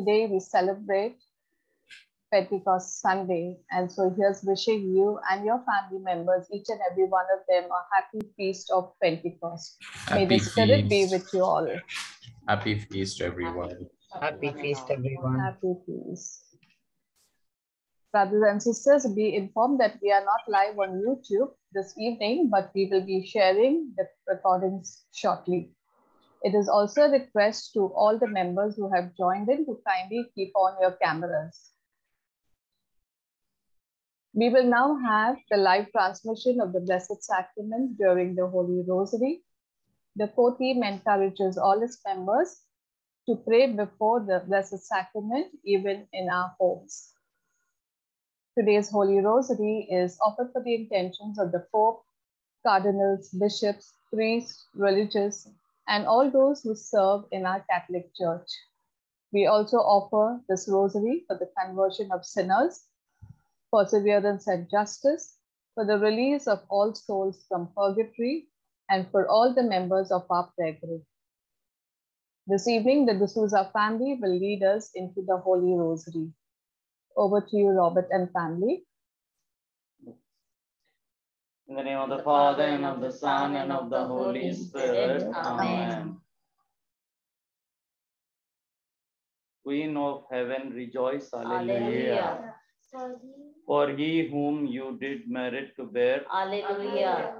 Today we celebrate Pentecost Sunday. And so here's wishing you and your family members, each and every one of them, a happy feast of Pentecost. May Happy the Spirit be with you all. Happy feast, everyone. Happy feast, everyone. Happy feast. Brothers and sisters, be informed that we are not live on YouTube this evening, but we will be sharing the recordings shortly. It is also a request to all the members who have joined in to kindly keep on your cameras. We will now have the live transmission of the Blessed Sacrament during the Holy Rosary. The core team encourages all its members to pray before the Blessed Sacrament, even in our homes. Today's Holy Rosary is offered for the intentions of the Pope, cardinals, bishops, priests, religious, and all those who serve in our Catholic Church. We also offer this rosary for the conversion of sinners, perseverance and justice, for the release of all souls from purgatory, and for all the members of our prayer group. This evening, the D'Souza family will lead us into the Holy Rosary. Over to you, Robert and family. In the name of the Father, and of the Son, and of the Holy Spirit. Amen. Queen of heaven, rejoice. Alleluia. For he whom you did merit to bear Alleluia.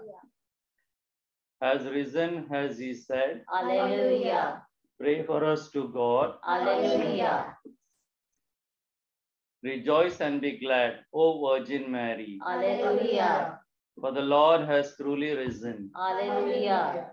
has risen, as he said. Alleluia. Pray for us to God. Alleluia. Rejoice and be glad, O Virgin Mary, Alleluia. For the Lord has truly risen. Alleluia.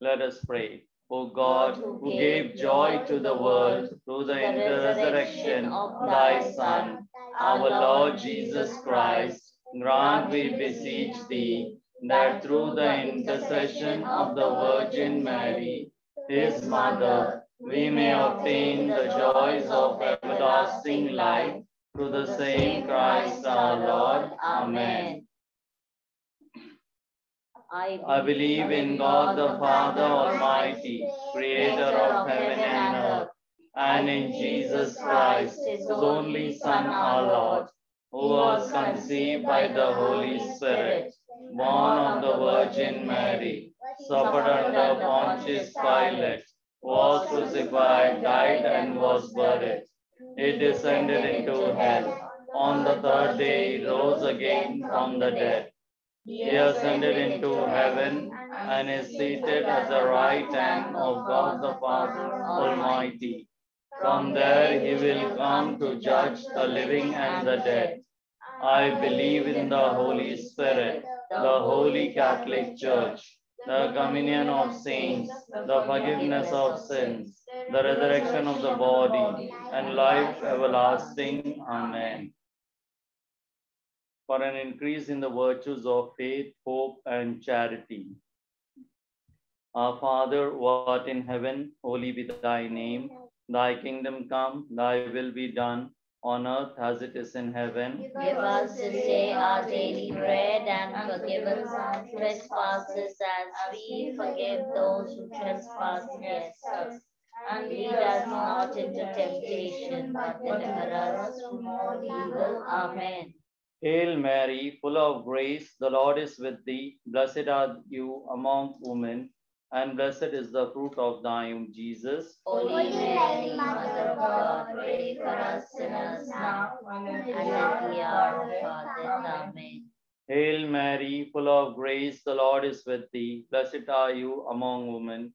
Let us pray. O God, who gave joy to the world through the resurrection of thy Son, our Lord Jesus Christ, grant, we beseech thee, that through the intercession of the Virgin Mary, his mother, we may obtain the joys of everlasting life through the same Christ our Lord. Amen. I believe in God the Father Almighty, creator of heaven and earth, and in Jesus Christ, his only Son, our Lord, who was conceived by the Holy Spirit, born of the Virgin Mary, suffered under Pontius Pilate, was crucified, died, and was buried. He descended into hell. On the third day, he rose again from the dead. He ascended into heaven and is seated at the right hand of God the Father Almighty. From there he will come to judge the living and the dead. I believe in the Holy Spirit, the Holy Catholic Church, the communion of saints, the forgiveness of sins, the resurrection of the body, and life everlasting. Amen for an increase in the virtues of faith, hope, and charity. Our Father, who art in heaven, holy be thy name. Thy kingdom come, thy will be done on earth as it is in heaven. Give us this day our daily bread and forgive us our trespasses as we forgive those who trespass against us. And lead us not into temptation, but deliver us from all evil. Amen. Hail Mary, full of grace, the Lord is with thee. Blessed are you among women, and blessed is the fruit of thy womb, Jesus. Holy Mary, Mother of God, pray for us sinners now and at the hour of our death. Amen. Hail Mary, full of grace, the Lord is with thee. Blessed are you among women,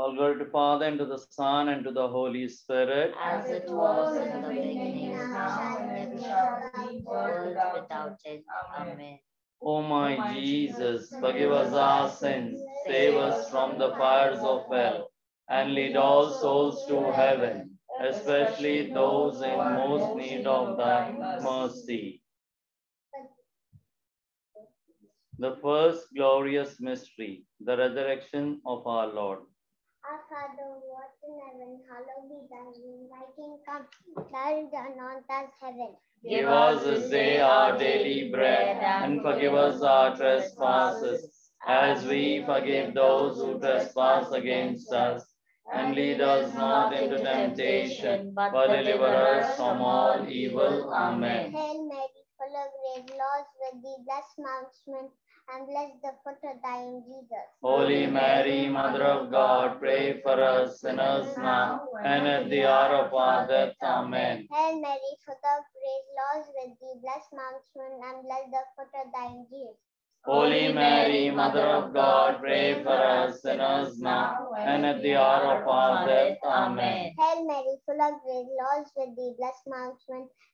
All glory to Father, and to the Son, and to the Holy Spirit. As it was in the beginning, is now, and ever shall be, world without end. Amen. O my Jesus, forgive us our sins, save us from the fires of hell, and lead all souls to heaven, especially those in most need of thy mercy. The first glorious mystery, the resurrection of our Lord. Our Father, who art in heaven, hallowed be thy name. Thy kingdom come, thy will be done on earth as heaven. Give us this day our daily bread, and forgive us our trespasses, as we forgive those who trespass against us. And lead us not into temptation, but deliver us from all evil. Amen. Hail Mary, full of grace, Lord with thee, blessed amongst and blessed the fruit of thy womb, Jesus. Holy Mary, Mother of God, pray for us sinners now and at the hour of our death. Amen. Hail Mary, full of grace, Lord with thee, blessed amongst women, and blessed the fruit of thy womb, Jesus. Holy Mary, Mother of God, pray for us sinners now and at the hour of our death. Amen. Hail Mary, full of grace, Lord with thee, blessed amongst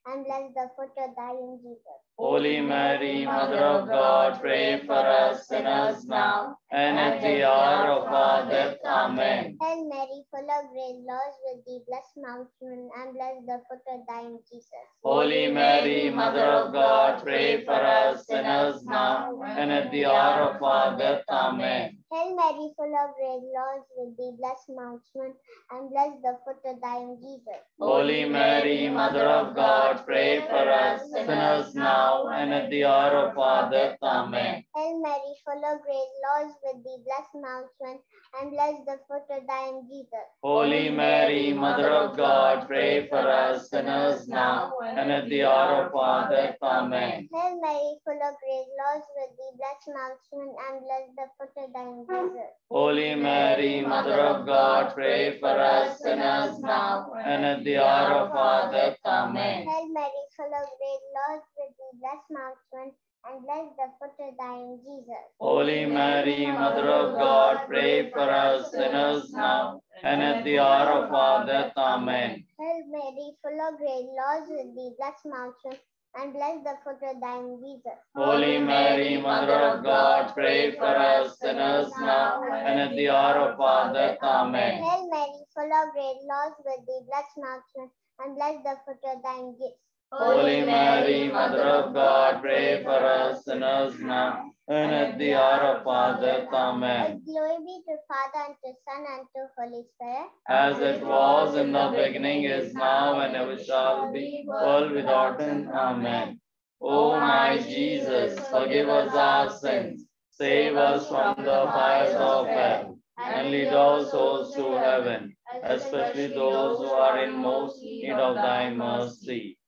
and blessed the fruit of thy womb, Jesus. Holy Mary, Mother of God, pray for us sinners now and at the hour of our death. Amen. Hail Mary, full of grace, Lord with thee, blessed amongst and blessed the fruit of thy womb, Jesus. Holy Mary, Mother of God, pray for us sinners now and at the hour of our death. Amen. Hail Mary, full of grace, Lord with thee, blessed amongst women, and blessed the fruit of thy womb, Jesus. Holy Mary, Mother of God, pray for us sinners now and at the hour of our death. Amen. Hail Mary, full of grace, Lord with thee, blessed amongst women, and blessed the fruit of thy womb, Jesus. Holy Mary, Mother of God, pray for us sinners now and at the hour of our death. Amen. Hail Mary, full of grace, Lord with thee, blessed amongst women, and blessed the fruit of womb, Jesus. Holy Mary, Mother of God, pray for us sinners now and at the hour of our death. Amen. Hail Mary, full of grace, Lord with thee, blessed amongst women, and blessed the fruit of womb, Jesus. Holy Mary, Mother of God, pray for us sinners now and at the hour of our death. Amen. Hail Mary, full of grace, Lord with thee, blessed amongst women, and bless the fruit of womb, Jesus. Holy Mary, Mother of God, pray for us sinners now and at the hour of our death. Amen. Hail Mary, full of grace, Lord with thee, blessed amongst and bless the fruit of womb, Jesus. Holy Mary, Mother of God, pray for us sinners now and at the hour of our death. Amen. Glory be to Father, and to Son, and to Holy Spirit. As it was in the beginning, is now, and ever shall be, world without end. Amen. O my Jesus, forgive us our sins, save us from the fires of hell, and lead all souls to heaven, especially those who are in most need of thy mercy.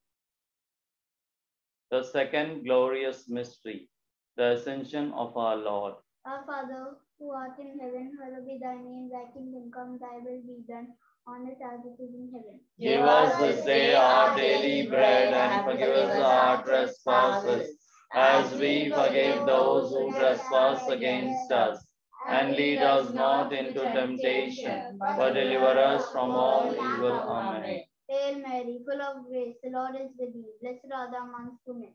The second glorious mystery, the ascension of our Lord. Our Father, who art in heaven, hallowed be thy name. Thy kingdom come, thy will be done, on earth as it is in heaven. Give us this day our daily bread and forgive us our trespasses as we forgive those who trespass against us. And lead us not into temptation, but deliver us from all evil. Amen. Hail Mary, full of grace, the Lord is with thee. Blessed art thou amongst women,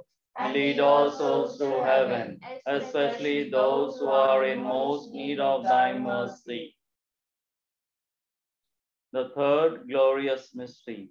and lead all souls to heaven, especially those who are in most need of thy mercy. The third glorious mystery,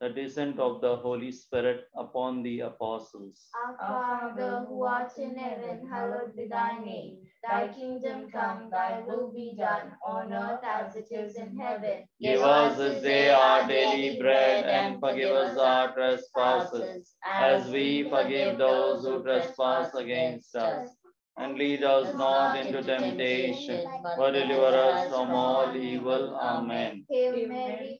the descent of the Holy Spirit upon the apostles. Our Father, who art in heaven, hallowed be thy name. Thy kingdom come, thy will be done, on earth as it is in heaven. Give us this day our daily bread, and forgive us our trespasses, as we forgive those who trespass against us. And lead us not into temptation, but deliver us from all evil. Amen. Hail Mary,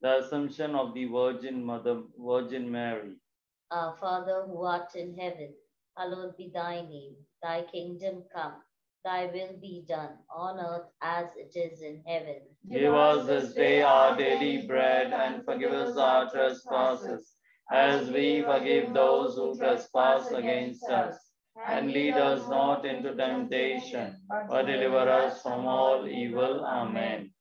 the Assumption of the Virgin Mother, Virgin Mary. Our Father who art in heaven, hallowed be thy name. Thy kingdom come, thy will be done on earth as it is in heaven. Give us this day our daily bread, and forgive us our trespasses, as we forgive those who trespass against us. And lead us not into temptation, but deliver us from all evil. Amen.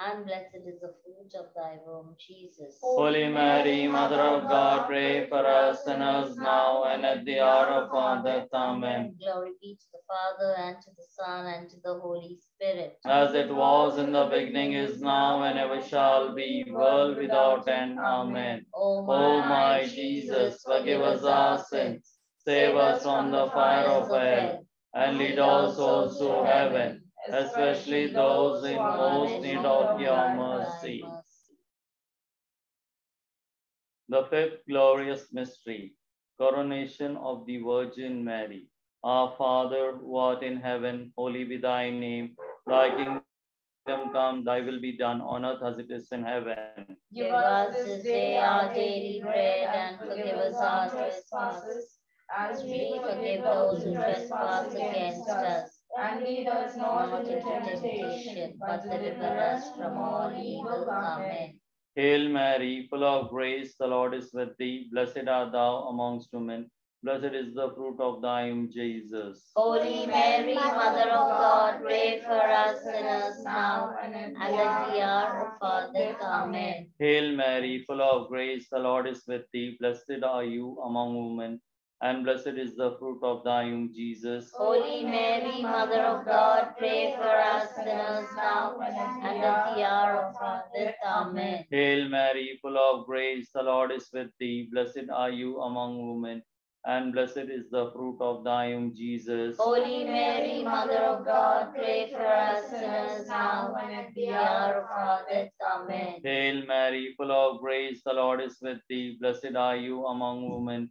and blessed is the fruit of thy womb, Jesus. Holy Mary, Mother of God, pray for us sinners now and at the hour of our death. Amen. Glory be to the Father, and to the Son, and to the Holy Spirit. As it was in the beginning, is now, and ever shall be, world without end. Amen. O O my Jesus, forgive us our sins, save us from the fire of hell, and lead all souls to heaven, especially those in most need of your mercy. The fifth glorious mystery, coronation of the Virgin Mary. Our Father, who art in heaven, holy be thy name. Thy kingdom come, thy will be done on earth as it is in heaven. Give us this day our daily bread, and forgive us our trespasses, as we forgive those who trespass against us. And lead us Not not into into temptation, temptation, but deliver us from all evil. Amen. Hail Mary, full of grace, the Lord is with thee. Blessed art thou amongst women. Blessed is the fruit of thy womb, Jesus. Holy Mary, Mother of God, pray for us sinners now and at the hour of our death. Amen. Hail Mary, full of grace, the Lord is with thee. Blessed are you among women, and blessed is the fruit of thy womb, Jesus. Holy Mary, Mother of God, pray for us sinners now and at the hour of our death. Amen. Hail Mary, full of grace, the Lord is with thee. Blessed are you among women, and blessed is the fruit of thy womb, Jesus. Holy Mary, Mother of God, pray for us sinners now and at the hour of our death. Amen. Hail Mary, full of grace, the Lord is with thee. Blessed are you among women,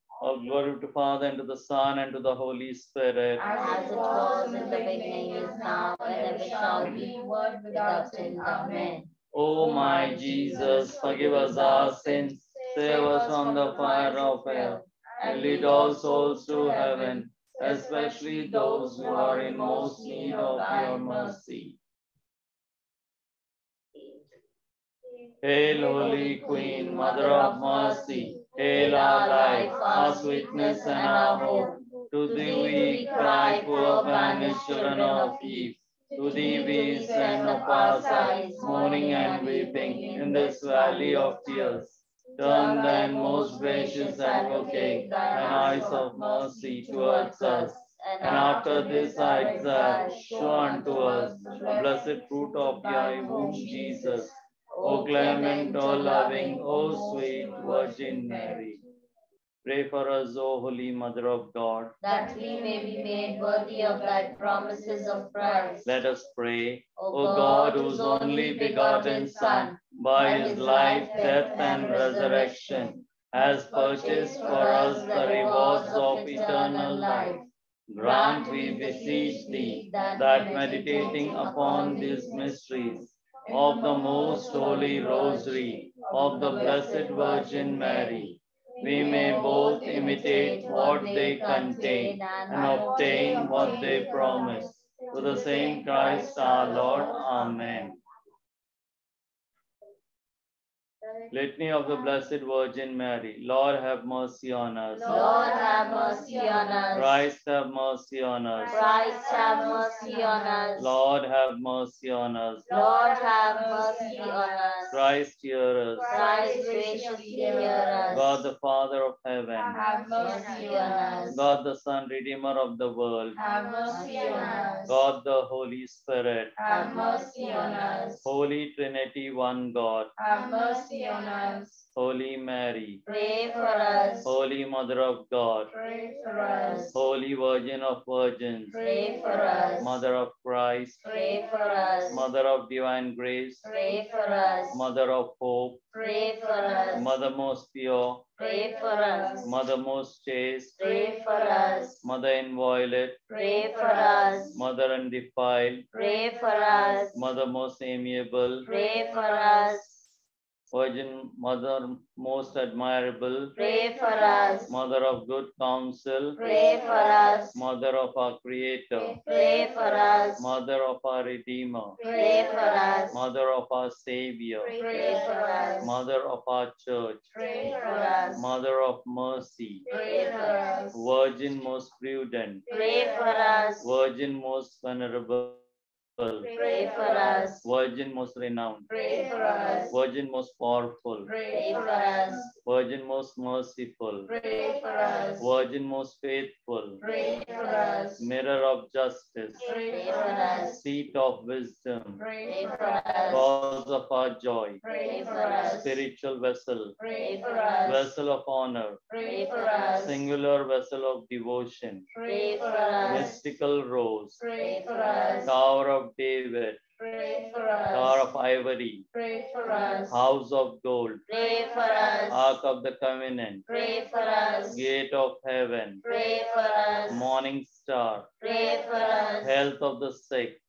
All glory to Father, and to the Son, and to the Holy Spirit. As it was in the beginning, is now, and ever shall be, world without end. Amen. O my Jesus, forgive us our sins, save us from the fire of hell, and lead all souls to heaven, especially those who are in most need of your mercy. Hail, Holy Queen, Mother of Mercy, hail our life, our sweetness, and our hope. To thee we cry, poor banished children of Eve. To thee we send up our sighs, mourning and weeping in this valley of tears. Turn then, most gracious advocate, thine eyes of mercy towards us. And after this I exile, show unto us the blessed fruit of thy womb, Jesus. O clement, O loving, O sweet Virgin Mary. Pray for us, O Holy Mother of God. That we may be made worthy of thy promises of Christ. Let us pray. O O God, whose only begotten Son, by his life, death, and resurrection, has purchased for us the rewards of eternal life, grant, we beseech thee, that meditating upon these mysteries of the most holy rosary of the Blessed Virgin Mary, we may both imitate what they contain and obtain what they promise. To the same Christ our Lord. Amen. Litany of the Blessed Virgin Mary. Lord have mercy on us. Lord, have mercy on us. Christ have mercy on us. Christ, have mercy on us. Lord have mercy on us. Lord, have mercy on us. Christ hear us. Christ, graciously hear us. God the Father of heaven. have mercy on us. God the Son, Redeemer of the world. Have mercy on us. God the Holy Spirit. Have mercy on us. Holy Trinity, one God. Have mercy on us. Holy Mary. Pray for us. Holy Mother of God. Pray for us. Holy Virgin of Virgins. Pray for us. Mother of Christ. Pray for us. Mother of divine grace. Pray for us. Mother of hope. Pray for us. Mother most pure. Pray for us. Mother most chaste. Pray for us. Mother inviolate. Pray for us. Mother undefiled. Pray for us. Mother most amiable. Pray for us. Virgin Mother most admirable. Pray for us. Mother of good counsel. Pray for us. Mother of our Creator. Pray for us. Mother of our Redeemer. Pray for us. Mother of our Savior. Pray for us. Mother of our Church. Pray for us. Mother of mercy. Pray for us. Virgin most prudent. Pray for us. Virgin most venerable. Pray for us. Virgin most renowned, Pray for us. Virgin most powerful, Pray for us. Virgin most merciful, Pray for us. Virgin most faithful, Pray for us. Mirror of justice, Pray for us. Seat of wisdom, Pray for us. Cause of our joy, Pray for us. Spiritual vessel, Pray for us. Vessel of honor, Pray for us. Singular vessel of devotion, Pray for us. Mystical rose, Pray for us. Tower of David, Pray for Tower us. of ivory, Pray for us. House of gold, Pray for us. Ark of the covenant, Pray for us. Gate of heaven, Pray for us. Morning star, Pray for us. Health of the sick, Pray for us.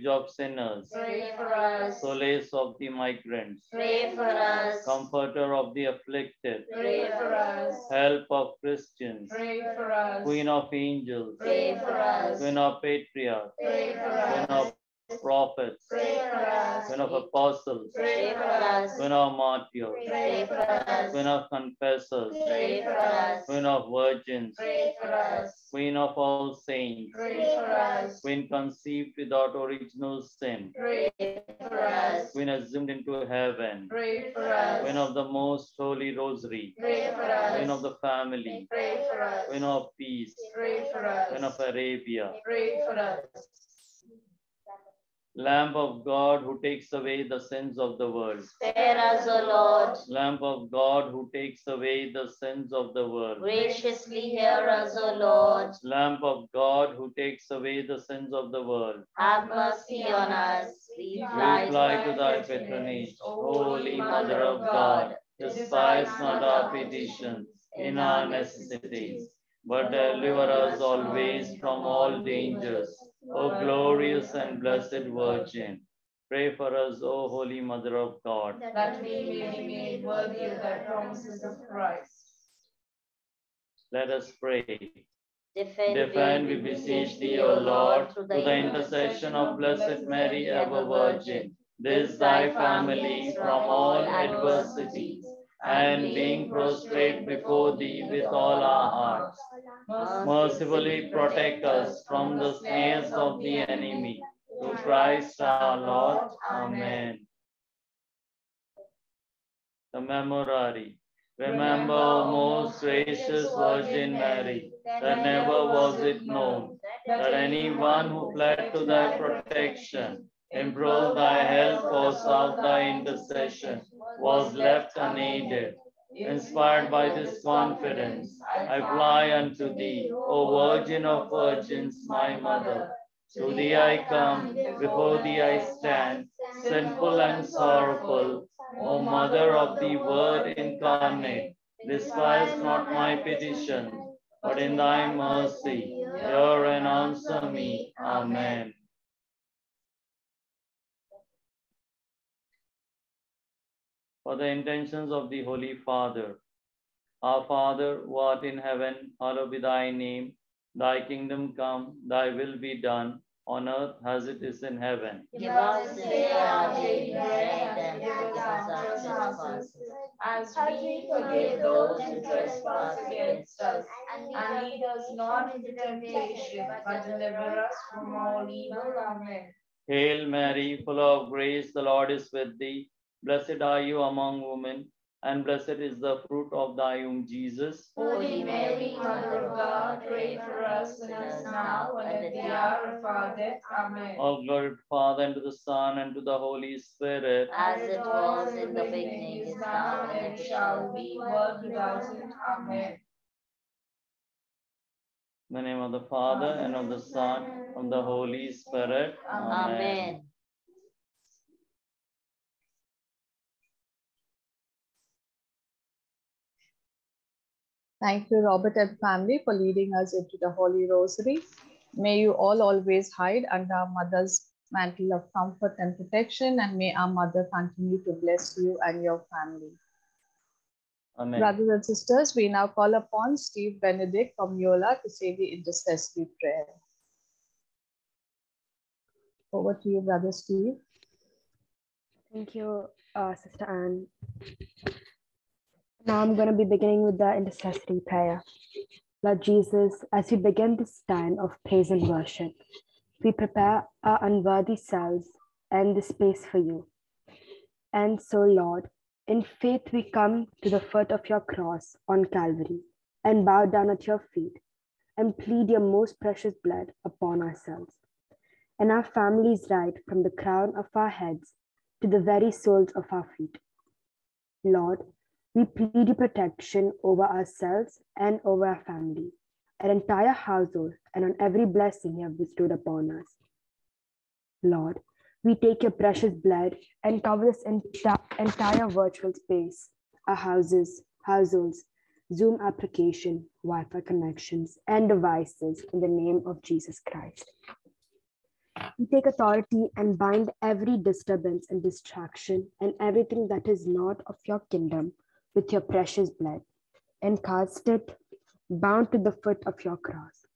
Refuge of sinners, Pray for us. Solace of the migrants, Pray for us. Comforter of the afflicted, Pray for us. Help of Christians, Pray for us. Queen of angels, Pray for us. Queen of patriarchs, Pray for Queen of prophets, Pray for us. Queen of apostles, Pray for us. Queen of martyrs, Pray for us. Queen of confessors, Pray for us. Queen of virgins, Pray for us. Queen of all saints, Pray for us. Queen conceived without original sin, Pray for us. Queen assumed into heaven, Pray for us. Queen of the most holy rosary, Pray for us. Queen of the family, Pray for us. Queen of peace, Pray for us. Queen of Arabia, Pray for us. Lamb of God who takes away the sins of the world. Spare us, O Lord. Lamb of God who takes away the sins of the world. Graciously hear us, O Lord. Lamb of God who takes away the sins of the world. Have mercy on us. We We fly fly to thy patronage, Holy Mother of God. Despise not our petitions in our necessities, but deliver us always from all dangers. O glorious and blessed Virgin, pray for us, O Holy Mother of God. That we may be made worthy of thy promises of Christ. Let us pray. Defend, Defend, we beseech thee, O Lord, through the intercession of Blessed Mary, ever Virgin, this thy family from all adversities, and being prostrate before thee with all our hearts, mercifully protect us from the snares of the enemy. Through Christ our Lord. Amen. The Memorare. Remember, most gracious Virgin Mary, that never was it known that anyone who fled to thy protection, implored thy help, or sought thy intercession, was left unaided. Inspired by this confidence, I fly unto thee, O Virgin of Virgins, my Mother. To thee I come, before thee I stand, sinful and sorrowful. O Mother of the Word incarnate, despise not my petition, but in thy mercy, hear and answer me. Amen. For the intentions of the Holy Father, our Father who art in heaven, hallowed be thy name. Thy kingdom come, thy will be done, on earth as it is in heaven. Give us this day our daily bread and forgive us our trespasses, As we forgive those who trespass against us. And lead us not into temptation, but deliver us from all evil. Amen. Hail Mary, full of grace, the Lord is with thee. Blessed are you among women, and blessed is the fruit of thy womb, Jesus. Holy Mary, Mother of God, pray for us sinners now and at the hour of our death. Amen. All glory to the Father, and to the Son, and to the Holy Spirit. as it was in the beginning, is now, and shall be, world without end. Amen. In the name of the Father, and of the Son, and of the Holy Spirit. Amen. Thank you, Robert and family, for leading us into the Holy Rosary. May you all always hide under our Mother's mantle of comfort and protection, and may our Mother continue to bless you and your family. Amen. Brothers and sisters, we now call upon Steve Benedict from Yola to say the intercessory prayer. Over to you, Brother Steve. Thank you, uh, Sister Anne. Now I'm going to be beginning with the intercessory prayer. Lord Jesus, as we begin this time of praise and worship, we prepare our unworthy selves and the space for you. And so, Lord, in faith we come to the foot of your cross on Calvary and bow down at your feet and plead your most precious blood upon ourselves and our families right from the crown of our heads to the very soles of our feet. Lord, we plead protection over ourselves and over our family, our entire household, and on every blessing you have bestowed upon us. Lord, we take your precious blood and cover this enti- entire virtual space, our houses, households, Zoom application, Wi Fi connections, and devices in the name of Jesus Christ. We take authority and bind every disturbance and distraction and everything that is not of your kingdom with your precious blood and cast it bound to the foot of your cross.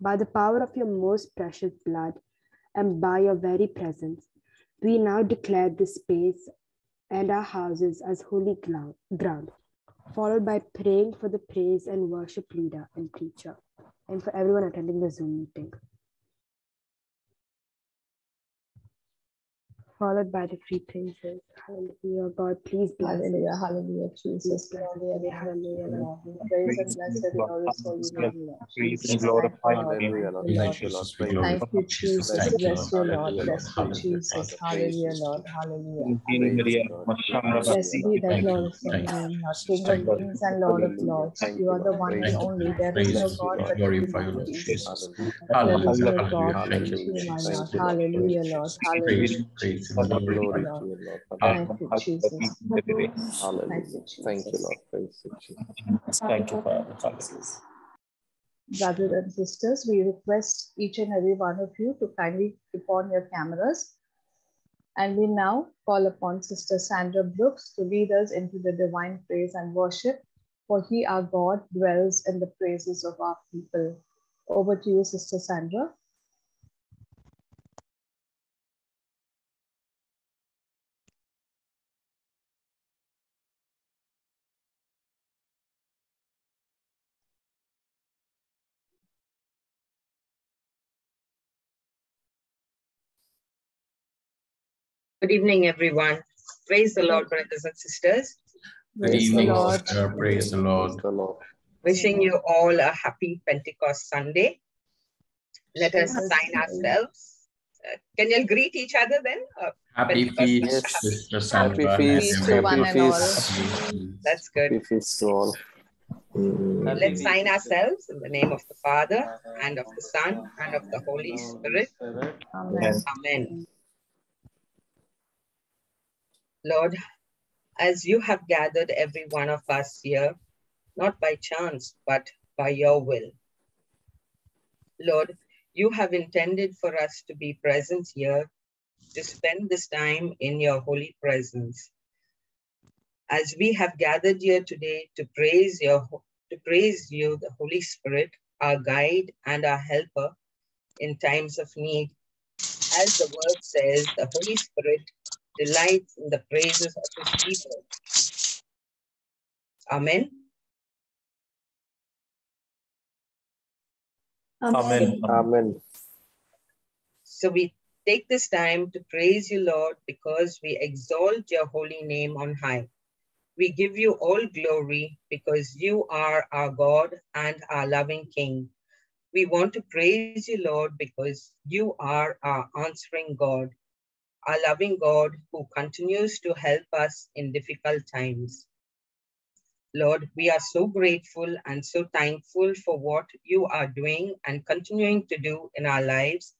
By the power of your most precious blood and by your very presence, we now declare this space and our houses as holy ground, followed by praying for the praise and worship leader and preacher, and for everyone attending the Zoom meeting. Followed by the three praises. Hallelujah, God, please bless. Hallelujah, hallelujah, Jesus. Hallelujah, hallelujah, Lord. Praise and bless the Lord, so you know, Lord. Praise and glorify Lord. you. Thank you, Lord. we glorify Thank you, Jesus. Thank you, Bless you, Lord. Lord. Hallelujah. Bless you, Hallelujah. Jesus. Hallelujah, Lord. Hallelujah. Hail Maria, Mashara Blessed Bhakti. be thy Thank you. glorified name, Lord, King of kings and Lord of lords. You you, are the Lord. one and only. There is no. God but you, you, Lord Jesus. Jesus. Hallelujah. is Hallelujah. God Hallelujah. you, my Thank Lord. Hallelujah, Lord. Hallelujah. Praise, and Thank glory. you, Glory Lord. to you, Lord. Thank you, Jesus. Thank you, Hallelujah. Thank you, Lord. Praise you, Jesus. Thank you, Father. Hallelujah. Brothers and sisters, we request each and every one of you to kindly keep on your cameras. And we now call upon Sister Sandra Brooks to lead us into the divine praise and worship, for he, our God, dwells in the praises of our people. Over to you, Sister Sandra. Good evening, everyone. Praise the Lord, brothers and sisters. Good Praise the evening, Lord. sister. Praise the Lord. Praise the Lord. Wishing you all a happy Pentecost Sunday. Let us Jesus. sign ourselves. Uh, can you greet each other then? Uh, Happy feast, Sister Sandra. Happy feast. To one Happy and all. feast. Happy feast. that's good. Happy feast to all. Mm. Let's sign ourselves in the name of the Father, and of the Son, and of the Holy Spirit. Amen. Amen. Lord, as you have gathered every one of us here, not by chance, but by your will. Lord, you have intended for us to be present here to spend this time in your holy presence. As we have gathered here today to praise your to praise you, the Holy Spirit, our guide and our helper in times of need. As the word says, the Holy Spirit delights in the praises of his people. Amen. Amen. Amen. So we take this time to praise you, Lord, because we exalt your holy name on high. We give you all glory because you are our God and our loving King. We want to praise you, Lord, because you are our answering God, our loving God who continues to help us in difficult times. Lord, we are so grateful and so thankful for what you are doing and continuing to do in our lives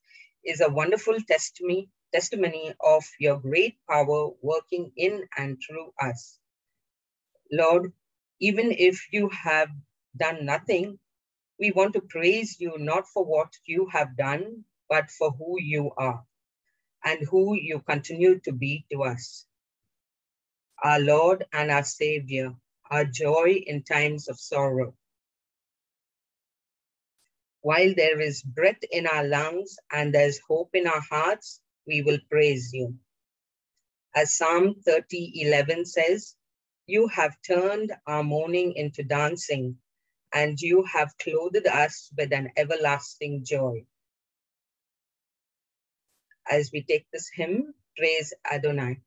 is a wonderful testimony, testimony of your great power working in and through us. Lord, even if you have done nothing, we want to praise you not for what you have done, but for who you are and who you continue to be to us. Our Lord and our Savior, our joy in times of sorrow. While there is breath in our lungs and there's hope in our hearts, we will praise you. As Psalm 30 11 says, You have turned our mourning into dancing, and you have clothed us with an everlasting joy. As we take this hymn, Praise Adonai.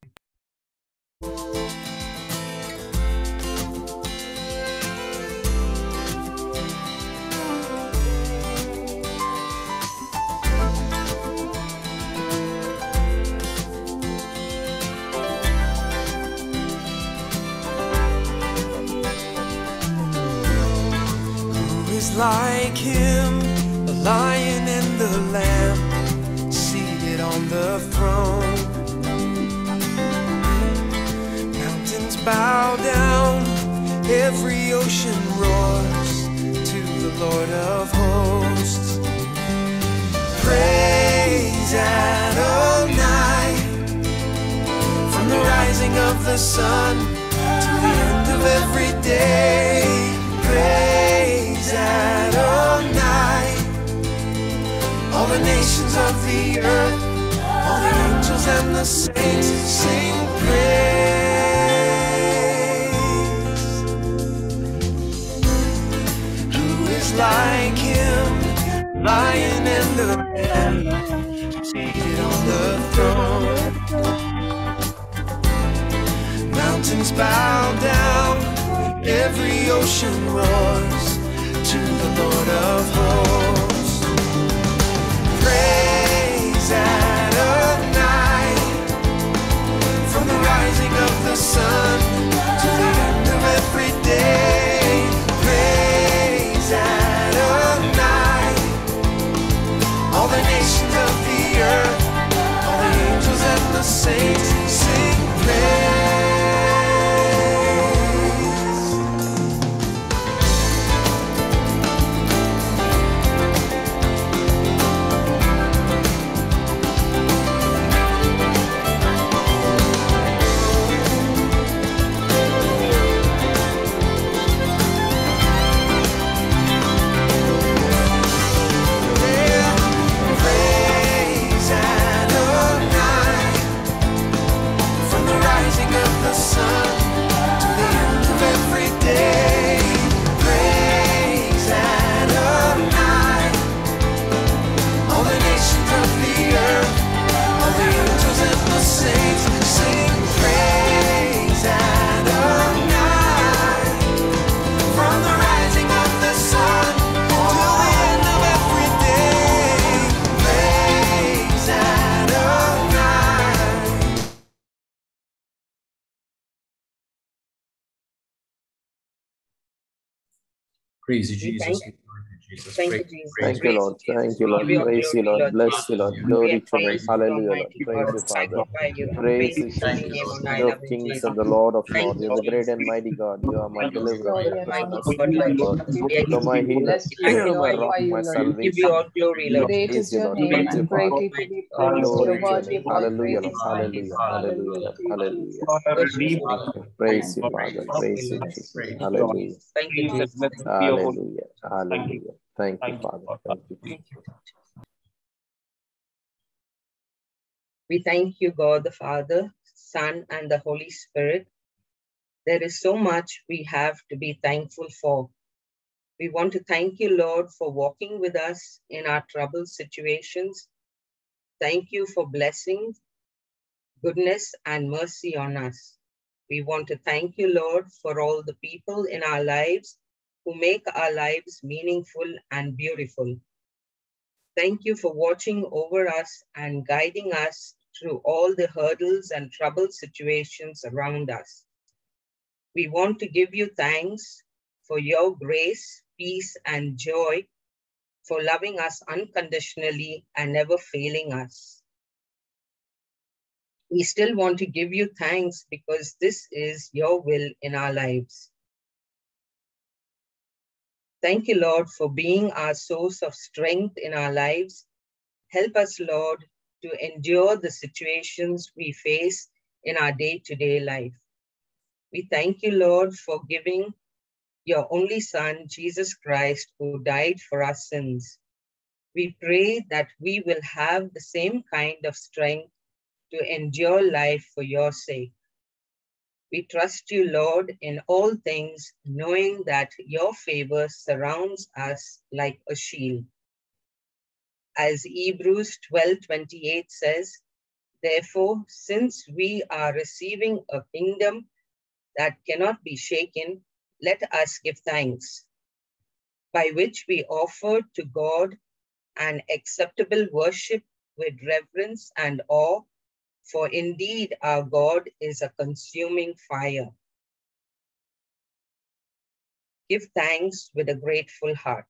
Like him, the lion and the lamb, the throne? Mountains bow down, every ocean roars to the Lord of hosts. Praise Adonai, from the rising of the sun to the end of every day. Praise Adonai. All the nations of the earth, all the angels and the saints sing praise. Who is like him, lion and the lamb, seated on the throne? Mountains bow down, every ocean roars to the Lord of hosts. Praise and Praise you, We Jesus. Thank- Jesus. Thank you, Jesus. Thank you, Lord. Thank you, Lord. Give you all Praise you, Lord. Bless you, Lord. Glory to you, praise Hallelujah, Lord. Praise God. you, Father. Magnify you and Praise praise you, your you, name Jesus, on Lord. high, King of kings and the Lord of lords. you, You're the great and mighty God. You are my deliverer. You are my announce sustainer, you, my we God. worship We you, You're my exalt healer, you, we my rock, my Lord. We give you all salvation. glory, Lord Great praise is you, your Lord. We name you, and Father. greatly to be praised. Glory You're to your worthy name. of all Hallelujah, Lord. praise. Hallelujah. Hallelujah, Hallelujah. Hallelujah. Jesus. Worship you, Thank Lord. you. Praise Thank you, you, Father. Praise you, Yes. Jesus. Praise Hallelujah. Thank you, Jesus. Hallelujah. Hallelujah. Thank you, Father. Thank you. Thank you. We thank you, God the Father, Son, and the Holy Spirit. There is so much we have to be thankful for. We want to thank you, Lord, for walking with us in our troubled situations. Thank you for blessing, goodness, and mercy on us. We want to thank you, Lord, for all the people in our lives who make our lives meaningful and beautiful. Thank you for watching over us and guiding us through all the hurdles and troubled situations around us. We want to give you thanks for your grace, peace, and joy, for loving us unconditionally and never failing us. We still want to give you thanks because this is your will in our lives. Thank you, Lord, for being our source of strength in our lives. Help us, Lord, to endure the situations we face in our day to day life. We thank you, Lord, for giving your only Son, Jesus Christ, who died for our sins. We pray that we will have the same kind of strength to endure life for your sake. We trust you, Lord, in all things, knowing that your favor surrounds us like a shield. As Hebrews 12 28 says, Therefore, since we are receiving a kingdom that cannot be shaken, let us give thanks, by which we offer to God an acceptable worship with reverence and awe, for indeed our God is a consuming fire. Give thanks with a grateful heart.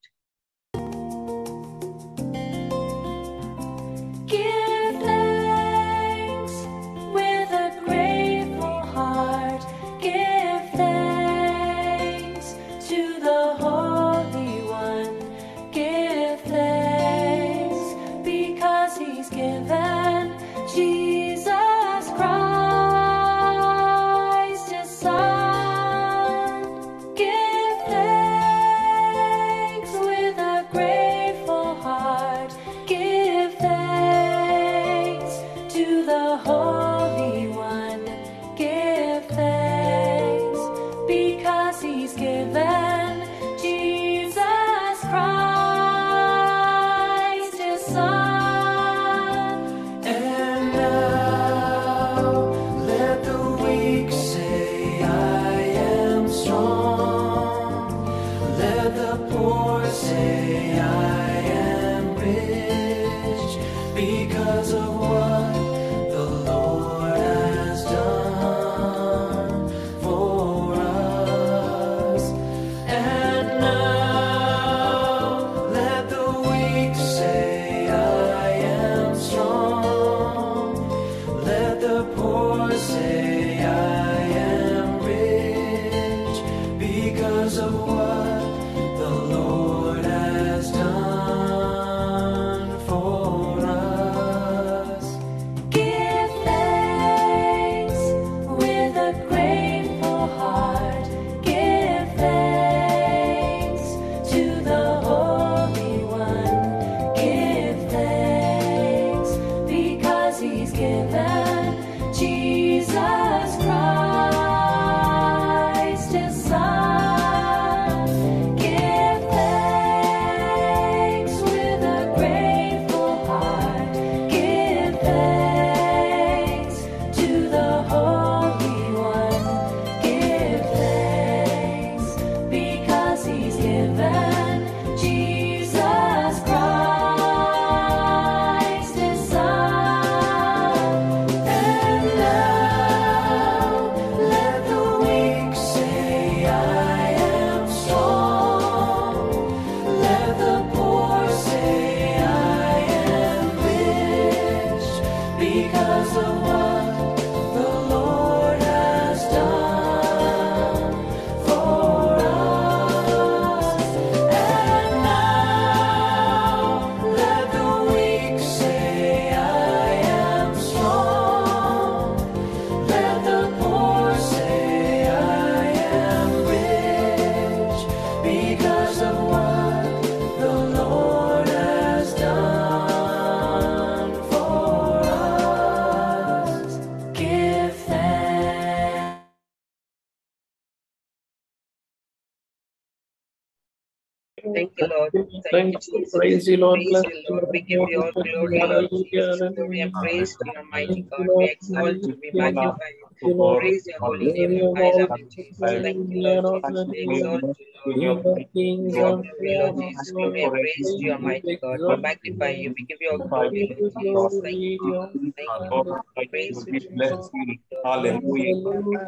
Thank, you. Praise you, Lord. Praise Bless you, you, Lord. We give you all glory, Lord Hallelujah, Jesus. Glory and hallelujah. praise your mighty God. We exalt you. We magnify you. Thank you, Praise your holy name. Glory of I all love you, Jesus. Thank you, Lord Jesus. We exalt you, Lord. We kings you all and glory, Lord Lord Jesus. Glory and praise to your God. We magnify you. you. We give you all glory, give Lord you Jesus. Thank you. Thank you, honor, Lord. and Praise you, Jesus. Lord. Thank you, Lord. Hallelujah,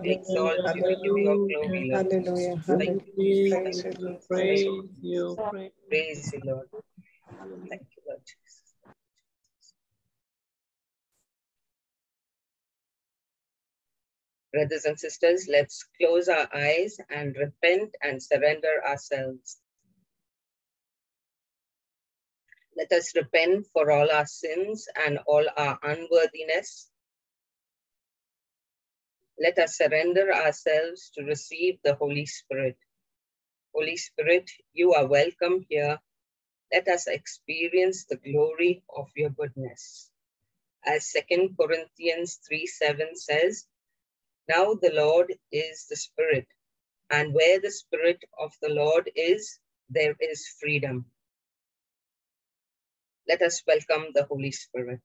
We exalt you. We give you all glory. Lord Jesus. Thank you, We Jesus. Thank praise you, you, Jesus. Thank praise you. you, praise Praise you, Lord. Thank you, Lord Jesus. Brothers and sisters, let's close our eyes and repent and surrender ourselves. Let us repent for all our sins and all our unworthiness. Let us surrender ourselves to receive the Holy Spirit. Holy Spirit, you are welcome here. Let us experience the glory of your goodness. As 2 Corinthians 3 7 says, Now the Lord is the Spirit, and where the Spirit of the Lord is, there is freedom. Let us welcome the Holy Spirit.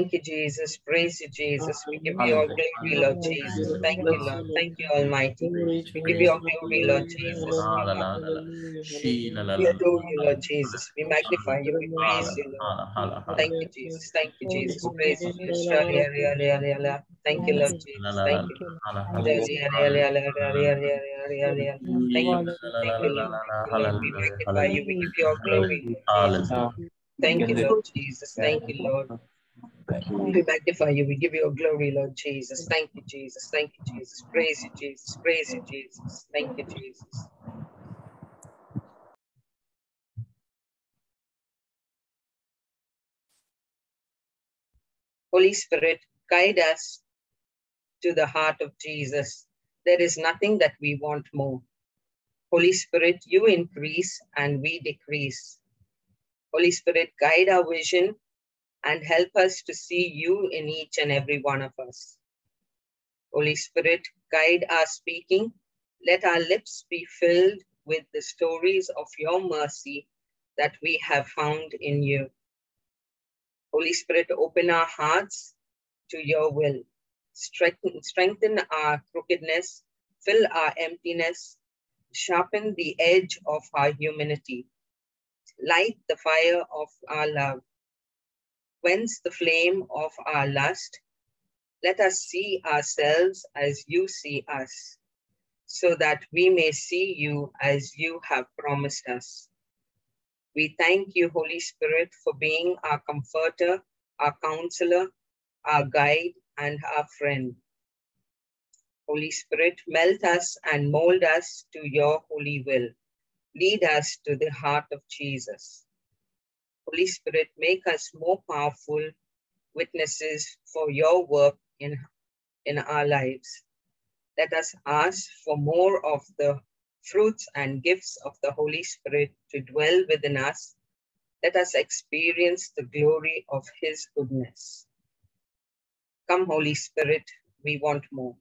Thank you, Jesus. Praise you, Jesus. We give you all glory, Lord Jesus. Thank you, Lord. Thank you, Almighty. We give you all glory, Lord Jesus. We adore you, Lord Jesus. We magnify you. We praise you, Lord. Thank you, Jesus. Thank you, Jesus. Praise you, Jesus. Thank you, Lord Jesus. Thank you. Lord. Thank you, Lord. We magnify you. We give you all glory. Thank you, Lord Jesus. Thank you, Lord. We magnify you. We give you glory, Lord Jesus. Thank you, Jesus. Thank you, Jesus. Praise you, Jesus. Praise you, Jesus. Thank you, Jesus. Holy Spirit, guide us to the heart of Jesus. There is nothing that we want more. Holy Spirit, you increase and we decrease. Holy Spirit, guide our vision and help us to see you in each and every one of us. Holy Spirit, guide our speaking. Let our lips be filled with the stories of your mercy that we have found in you. Holy Spirit, open our hearts to your will. Strengthen, strengthen our crookedness, fill our emptiness, sharpen the edge of our humanity, light the fire of our love, quench the flame of our lust. Let us see ourselves as you see us, so that we may see you as you have promised us. We thank you, Holy Spirit, for being our comforter, our counselor, our guide, and our friend. Holy Spirit, melt us and mold us to your holy will. Lead us to the heart of Jesus. Holy Spirit, make us more powerful witnesses for your work in, in our lives. Let us ask for more of the fruits and gifts of the Holy Spirit to dwell within us. Let us experience the glory of his goodness. Come, Holy Spirit, we want more.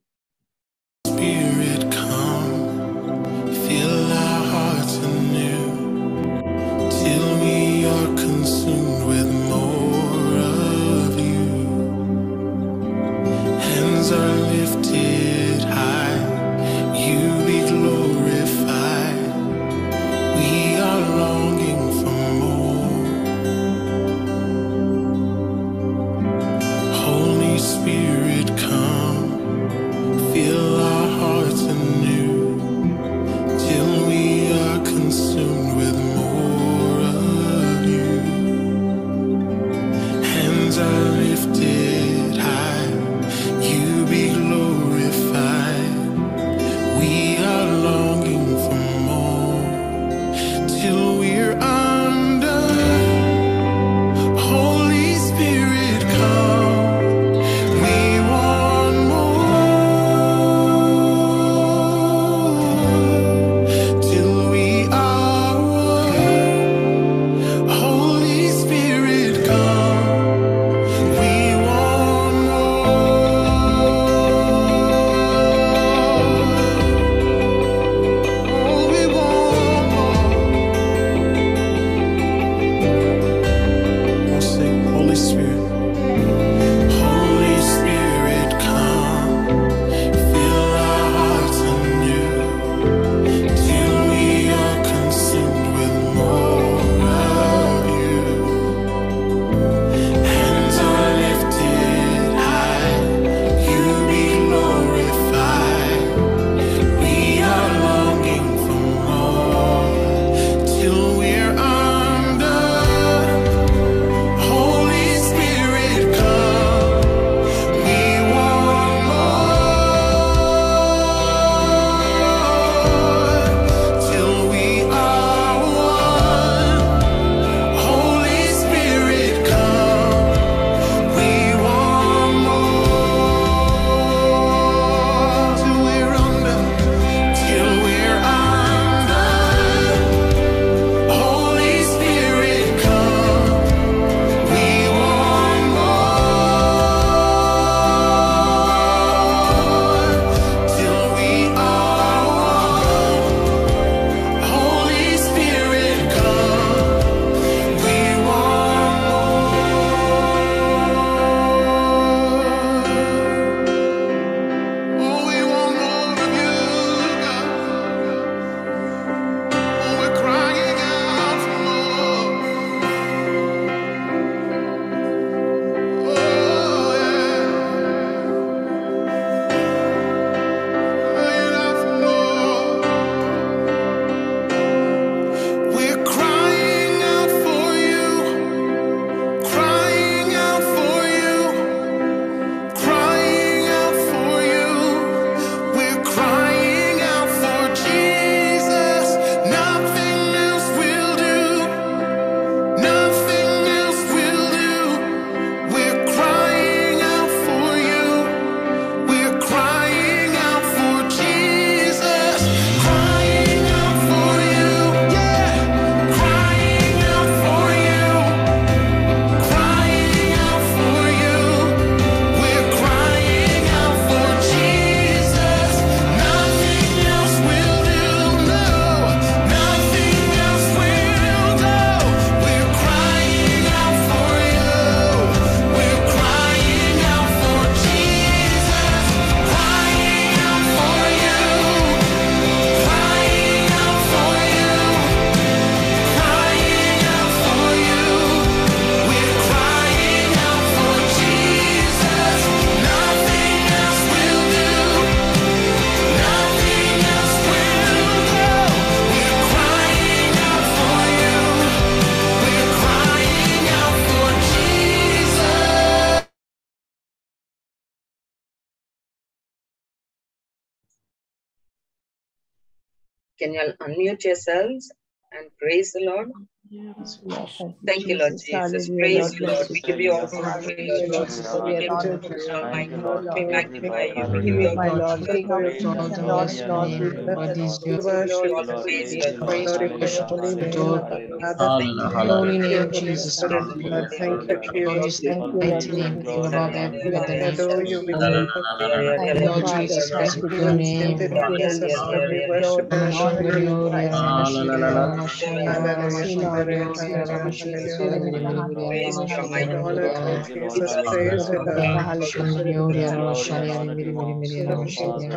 Can you unmute yourselves and praise the Lord? Thank you, Lord Jesus. Praise you, Lord. We give you all the glory, Lord Jesus. We give you all the glory, my God. We magnify you. We give you all my the Lord, glory. King of kings and Lord, Lord, we bless you, we worship, All the praise, we Lord. glorify your holy name, Father. Hallelujah. Holy name, Hallelujah. Jesus. Spirit, God, thank you, Jesus. Thank you, Lord Jesus. We adore you, we glorify you, Lord Jesus. Thank you, Jesus. We worship and adore you in Christ. Hallelujah. Praise you, my God. All our Jesus, praise you, Lord.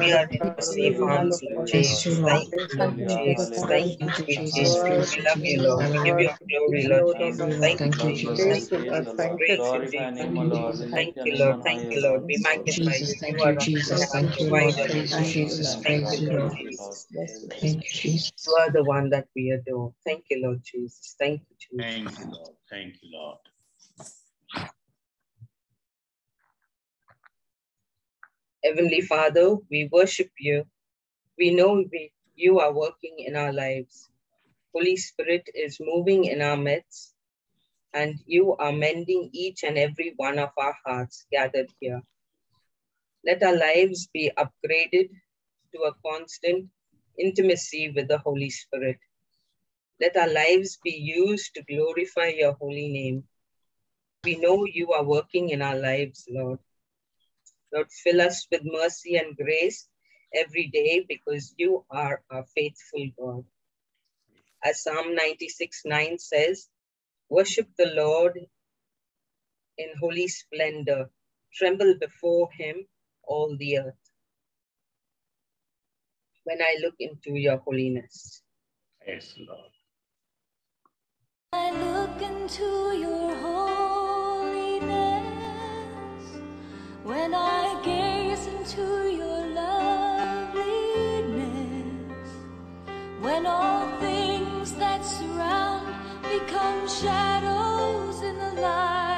We are in the safe arms, Lord Jesus. Thank you, Jesus. Thank you, sweet Jesus. We love you, Lord. We give you glory, Lord Jesus. Thank you, Jesus. Praise you, Lord. Thank you, Praise you, Jesus. Jesus. Thank you, Lord. Thank you, Lord. We magnify you. You are our provider. Thank you, Lord Jesus. Thank you, Jesus. You are the one that we adore. Thank you, Lord Jesus. Thank you, Jesus. Thank you, Lord. Thank you, Lord. Heavenly Father, we worship you. We know we, you are working in our lives. Holy Spirit is moving in our midst, and you are mending each and every one of our hearts gathered here. Let our lives be upgraded to a constant intimacy with the Holy Spirit. Let our lives be used to glorify your holy name. We know you are working in our lives, Lord. Lord, fill us with mercy and grace every day because you are a faithful God. As Psalm 96 9 says, Worship the Lord in holy splendor, tremble before him, all the earth. When I look into your holiness, Yes, Lord. I look into your holiness when I gaze into your loveliness. When all things that surround become shadows in the light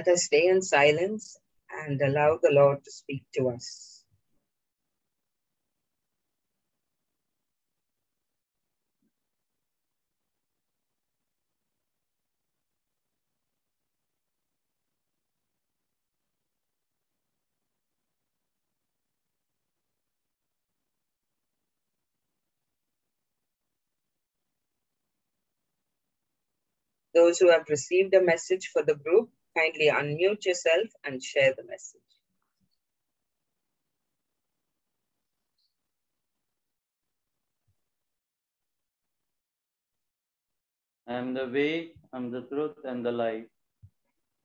Let us stay in silence and allow the Lord to speak to us. Those who have received a message for the group, kindly unmute yourself and share the message. I am the way, I am the truth, and the life.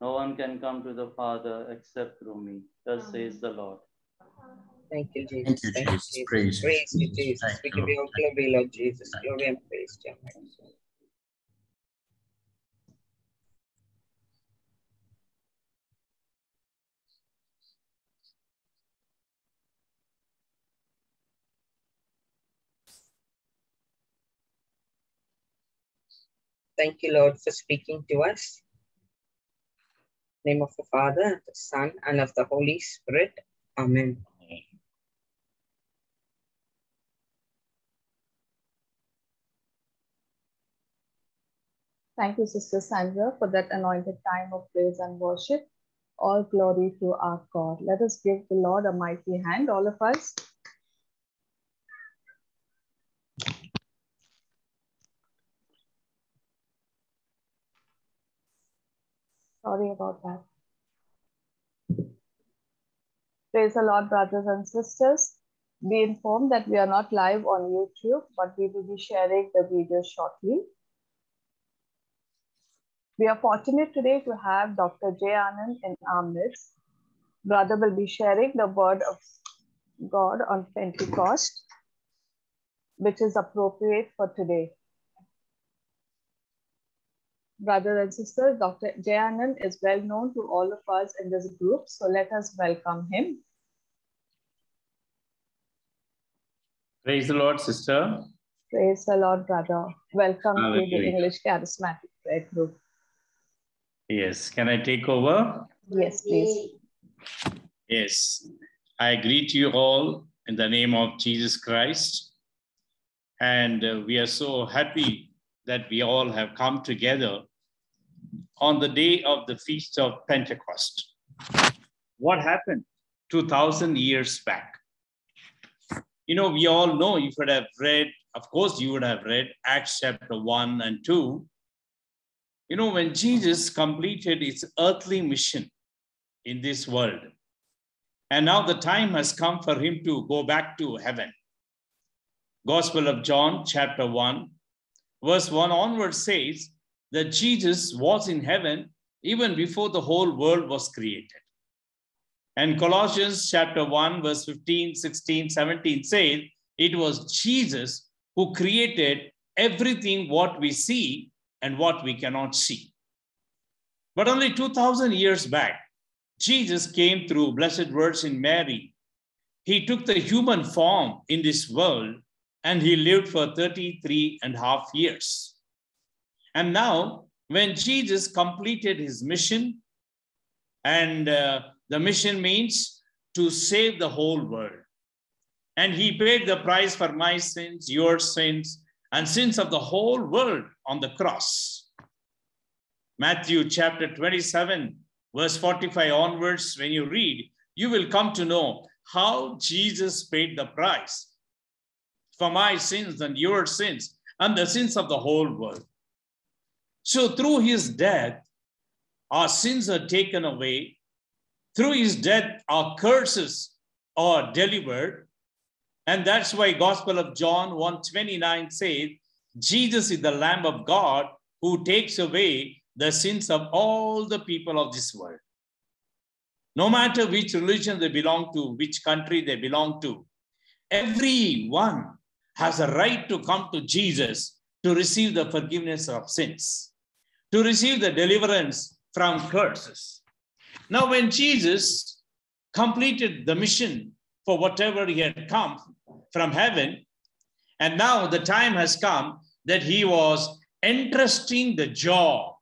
No one can come to the Father except through me. Thus says the Lord. Thank you, Jesus. Thank you, Jesus. Praise you, Praise you, Jesus. Jesus. We you, give you all Lord. glory, Lord Jesus. Glory and praise to Thank you, Lord, for speaking to us. name of the Father, the Son, and of the Holy Spirit. Amen. Thank you, Sister Sandra, for that anointed time of praise and worship. All glory to our God. Let us give the Lord a mighty hand, all of us. Sorry about that. Praise the Lord, brothers and sisters. Be informed that we are not live on YouTube, but we will be sharing the video shortly. We are fortunate today to have Dr. J. Anand in our midst. Brother will be sharing the word of God on Pentecost, which is appropriate for today. Brothers and sister, Dr. J. Anand is well known to all of us in this group, so let us welcome him. Praise the Lord, sister. Praise the Lord, brother. Welcome to the English Charismatic Prayer Group. Yes, can I take over? Yes, please. Yes, I greet you all in the name of Jesus Christ. And uh, we are so happy that we all have come together on the day of the Feast of Pentecost. What happened 2000 years back? You know, we all know you would have read, of course, you would have read Acts chapter 1 and 2. You know, when Jesus completed his earthly mission in this world, and now the time has come for him to go back to heaven. Gospel of John, chapter 1, verse 1 onward says that Jesus was in heaven even before the whole world was created. And Colossians chapter 1, verse 15, 16, 17 says it was Jesus who created everything what we see and what we cannot see. But only 2000 years back, Jesus came through Blessed Virgin Mary. He took the human form in this world and he lived for 33 and a half years. And now, when Jesus completed his mission, and uh, the mission means to save the whole world, and he paid the price for my sins, your sins, and sins of the whole world on the cross. Matthew chapter 27, verse 45 onwards, when you read, you will come to know how Jesus paid the price for my sins and your sins and the sins of the whole world. So, through his death, our sins are taken away. Through his death, our curses are delivered. And that's why Gospel of John 129 says, Jesus is the Lamb of God who takes away the sins of all the people of this world. No matter which religion they belong to, which country they belong to, everyone has a right to come to Jesus to receive the forgiveness of sins, to receive the deliverance from curses. Now, when Jesus completed the mission for whatever he had come from heaven, and now the time has come that he was entrusting the job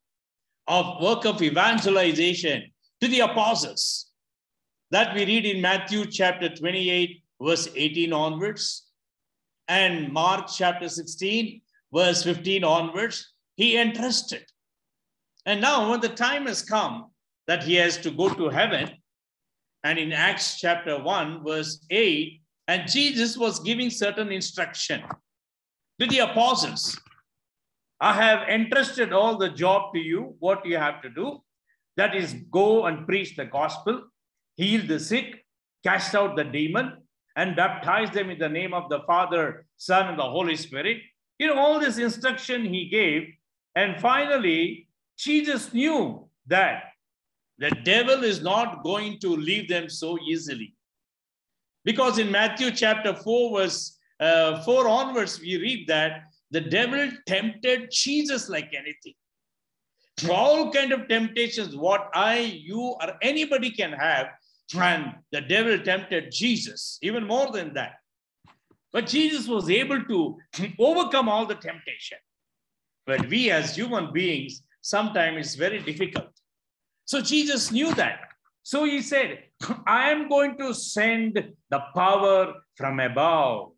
of work of evangelization to the apostles. That we read in Matthew chapter 28, verse 18 onwards, and Mark chapter 16, verse 15 onwards, he entrusted. And now, when the time has come that he has to go to heaven, and in Acts chapter 1, verse 8, and Jesus was giving certain instruction to the apostles. I have entrusted all the job to you, what you have to do. That is, go and preach the gospel, heal the sick, cast out the demon, and baptize them in the name of the Father, Son, and the Holy Spirit. You know, all this instruction he gave. And finally, Jesus knew that the devil is not going to leave them so easily. Because in Matthew chapter 4, verse uh, 4 onwards, we read that the devil tempted Jesus like anything. All kind of temptations, what I, you, or anybody can have, and the devil tempted Jesus, even more than that. But Jesus was able to overcome all the temptation. But we as human beings, sometimes it's very difficult. So Jesus knew that. So he said, I am going to send the power from above.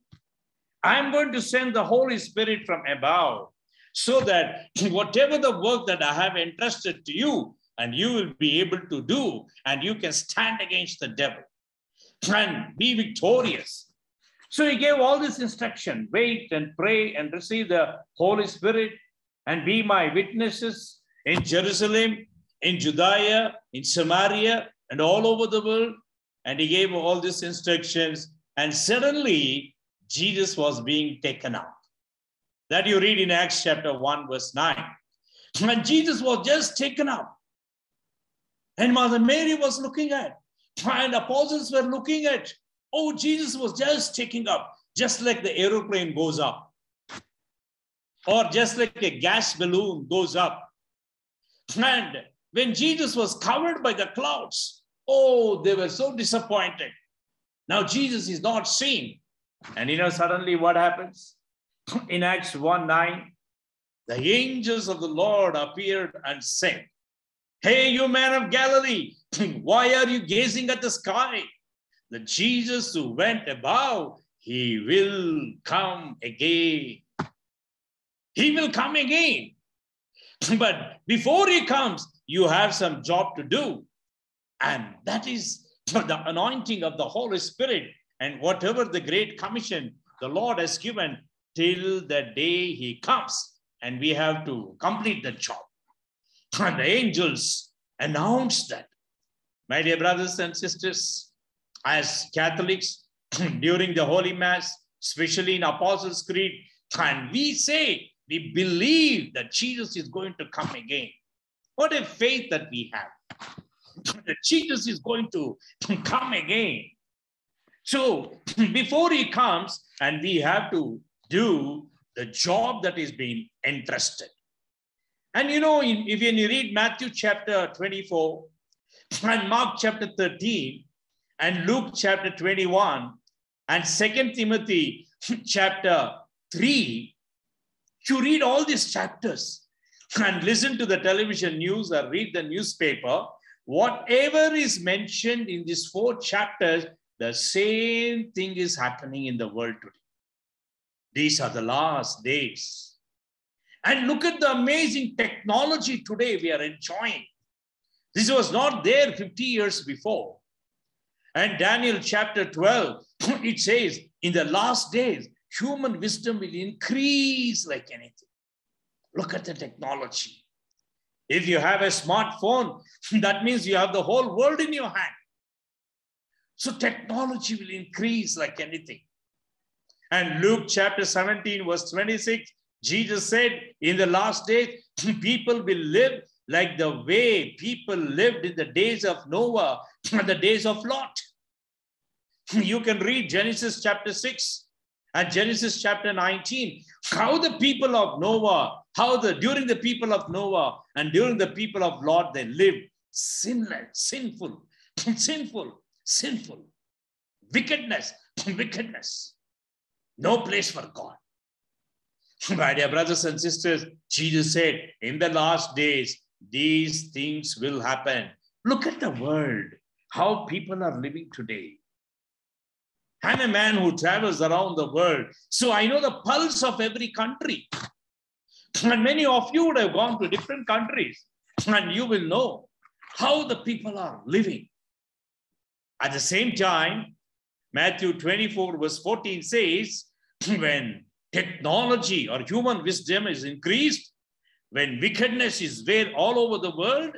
I am going to send the Holy Spirit from above so that whatever the work that I have entrusted to you, and you will be able to do, and you can stand against the devil and be victorious. So he gave all this instruction wait and pray and receive the Holy Spirit and be my witnesses in Jerusalem, in Judea, in Samaria, and all over the world. And he gave all these instructions. And suddenly, Jesus was being taken up. That you read in Acts chapter 1, verse 9. And Jesus was just taken up. And Mother Mary was looking at, and apostles were looking at. Oh, Jesus was just taking up, just like the aeroplane goes up, or just like a gas balloon goes up. And when Jesus was covered by the clouds, oh, they were so disappointed. Now Jesus is not seen. And you know, suddenly what happens? In Acts 1 9, the angels of the Lord appeared and said, Hey, you man of Galilee, why are you gazing at the sky? The Jesus who went above, he will come again. He will come again. But before he comes, you have some job to do. And that is the anointing of the Holy Spirit and whatever the Great Commission the Lord has given till the day he comes. And we have to complete the job. And the angels announced that. My dear brothers and sisters, as Catholics, during the Holy Mass, especially in Apostles' Creed, and we say, we believe that Jesus is going to come again. What a faith that we have. that Jesus is going to come again. So before he comes, and we have to do the job that is being entrusted. And you know, if you read Matthew chapter 24 and Mark chapter 13 and Luke chapter 21 and Second Timothy chapter 3, you read all these chapters and listen to the television news or read the newspaper, whatever is mentioned in these four chapters, the same thing is happening in the world today. These are the last days. And look at the amazing technology today we are enjoying. This was not there 50 years before. And Daniel chapter 12, it says, in the last days, human wisdom will increase like anything. Look at the technology. If you have a smartphone, that means you have the whole world in your hand. So technology will increase like anything. And Luke chapter 17, verse 26, Jesus said, in the last days, people will live like the way people lived in the days of Noah and the days of Lot. You can read Genesis chapter 6 and Genesis chapter 19, how the people of Noah, how the during the people of Noah and during the people of Lot, they lived sinless, sinful, sinful, sinful, wickedness, wickedness. No place for God. My dear brothers and sisters, Jesus said, in the last days, these things will happen. Look at the world, how people are living today. I'm a man who travels around the world, so I know the pulse of every country. And many of you would have gone to different countries, and you will know how the people are living. At the same time, Matthew 24, verse 14 says, when technology or human wisdom is increased, when wickedness is there all over the world,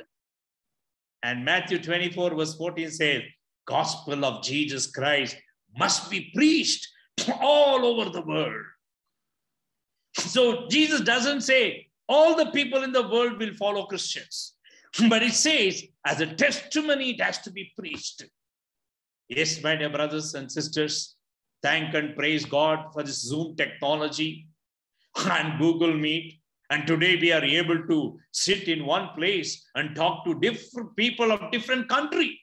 and Matthew 24, verse 14 says, Gospel of Jesus Christ must be preached all over the world. So Jesus doesn't say all the people in the world will follow Christians, but it says as a testimony, it has to be preached. Yes, my dear brothers and sisters, thank and praise God for this Zoom technology and Google Meet. And today we are able to sit in one place and talk to different people of different country.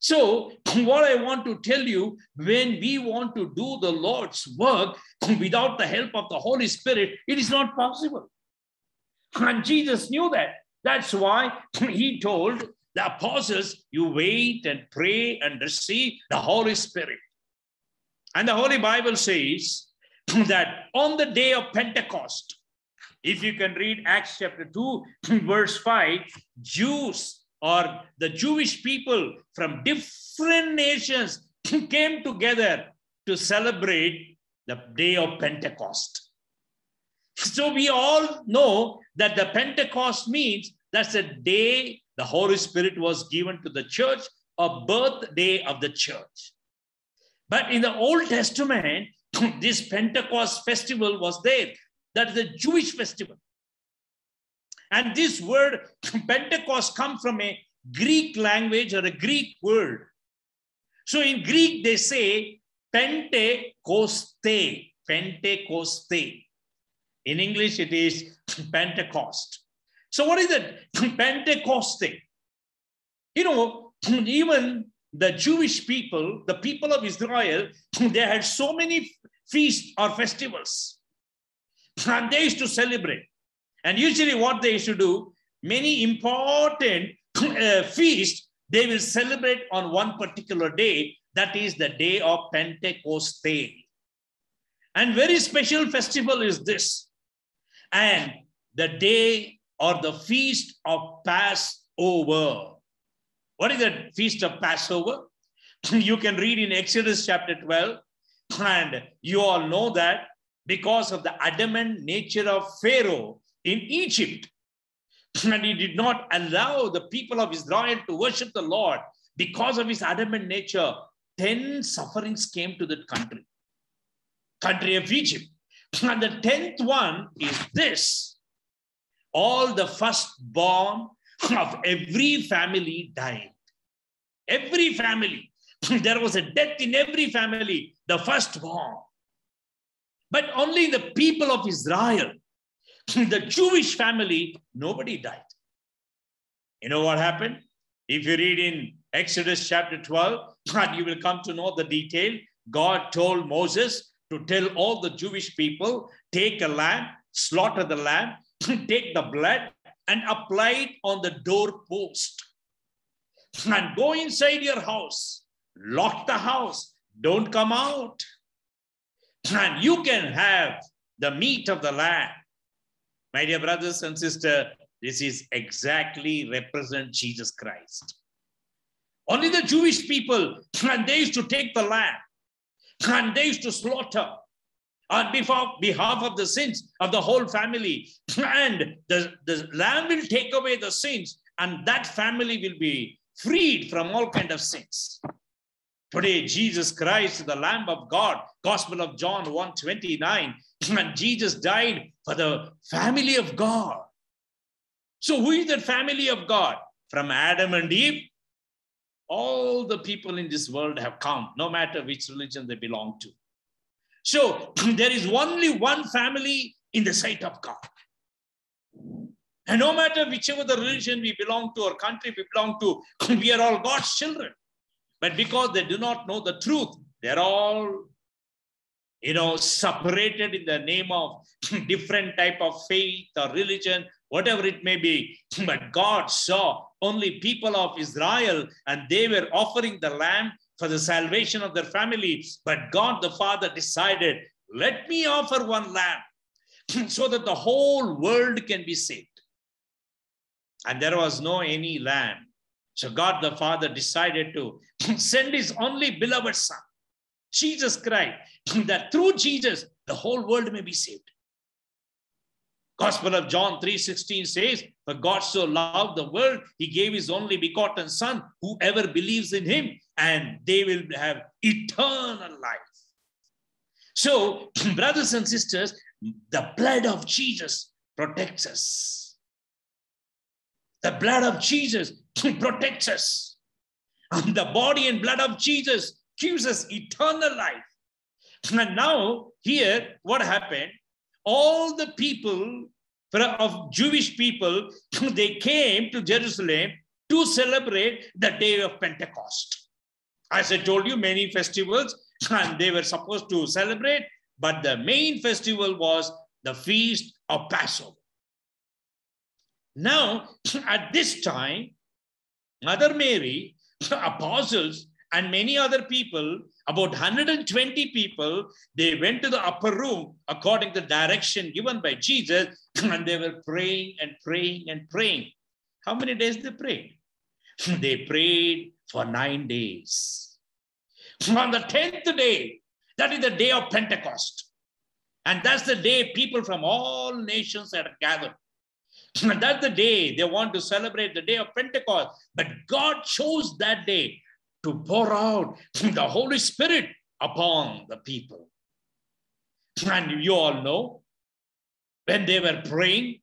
So, what I want to tell you, when we want to do the Lord's work without the help of the Holy Spirit, it is not possible. And Jesus knew that. That's why he told the apostles, you wait and pray and receive the Holy Spirit. And the Holy Bible says that on the day of Pentecost, if you can read Acts chapter 2, verse 5, Jews or the Jewish people from different nations came together to celebrate the day of Pentecost. So we all know that the Pentecost means that's the day the Holy Spirit was given to the church, a birthday of the church. But in the Old Testament, this Pentecost festival was there. That is the Jewish festival. And this word Pentecost comes from a Greek language or a Greek word. So in Greek, they say Pentecoste, Pentecoste. In English, it is Pentecost. So what is it? Pentecoste. You know, even the Jewish people, the people of Israel, they had so many feasts or festivals. And they used to celebrate. And usually what they to do, many important uh, feasts, they will celebrate on one particular day. That is the day of Pentecost. Day. And very special festival is this. And the day or the feast of Passover. What is the feast of Passover? you can read in Exodus chapter 12, and you all know that because of the adamant nature of Pharaoh in Egypt, and he did not allow the people of Israel to worship the Lord because of his adamant nature, 10 sufferings came to that country, country of Egypt. And the 10th one is this all the firstborn of every family died. Every family. there was a death in every family, the firstborn. But only the people of Israel, the Jewish family, nobody died. You know what happened? If you read in Exodus chapter 12, you will come to know the detail. God told Moses to tell all the Jewish people, take a lamb, slaughter the lamb, take the blood and apply it on the doorpost. And go inside your house, lock the house, don't come out. And you can have the meat of the lamb. My dear brothers and sisters, this is exactly represent Jesus Christ. Only the Jewish people, and they used to take the lamb, and they used to slaughter on behalf of the sins of the whole family. And the, the lamb will take away the sins, and that family will be freed from all kind of sins. Today, Jesus Christ, the Lamb of God, Gospel of John 129, and Jesus died for the family of God. So, who is the family of God? From Adam and Eve, all the people in this world have come, no matter which religion they belong to. So, there is only one family in the sight of God. And no matter whichever the religion we belong to or country we belong to, we are all God's children. But because they do not know the truth, they're all, you know, separated in the name of different type of faith or religion, whatever it may be. But God saw only people of Israel, and they were offering the lamb for the salvation of their family. But God the Father decided, let me offer one lamb so that the whole world can be saved. And there was no any lamb. So God the Father decided to send his only beloved Son, Jesus Christ, that through Jesus, the whole world may be saved. Gospel of John 3:16 says, For God so loved the world, he gave his only begotten Son, whoever believes in him, and they will have eternal life. So, brothers and sisters, the blood of Jesus protects us. The blood of Jesus protects us. And the body and blood of Jesus gives us eternal life. And now, here, what happened? All the people of Jewish people, they came to Jerusalem to celebrate the day of Pentecost. As I told you, many festivals, and they were supposed to celebrate, but the main festival was the feast of Passover. Now, at this time, Mother Mary, apostles, and many other people, about 120 people, they went to the upper room according to the direction given by Jesus, and they were praying and praying and praying. How many days they prayed? They prayed for nine days. On the 10th day, that is the day of Pentecost. And that's the day people from all nations are gathered. That's the day they want to celebrate the day of Pentecost. But God chose that day to pour out the Holy Spirit upon the people. And you all know when they were praying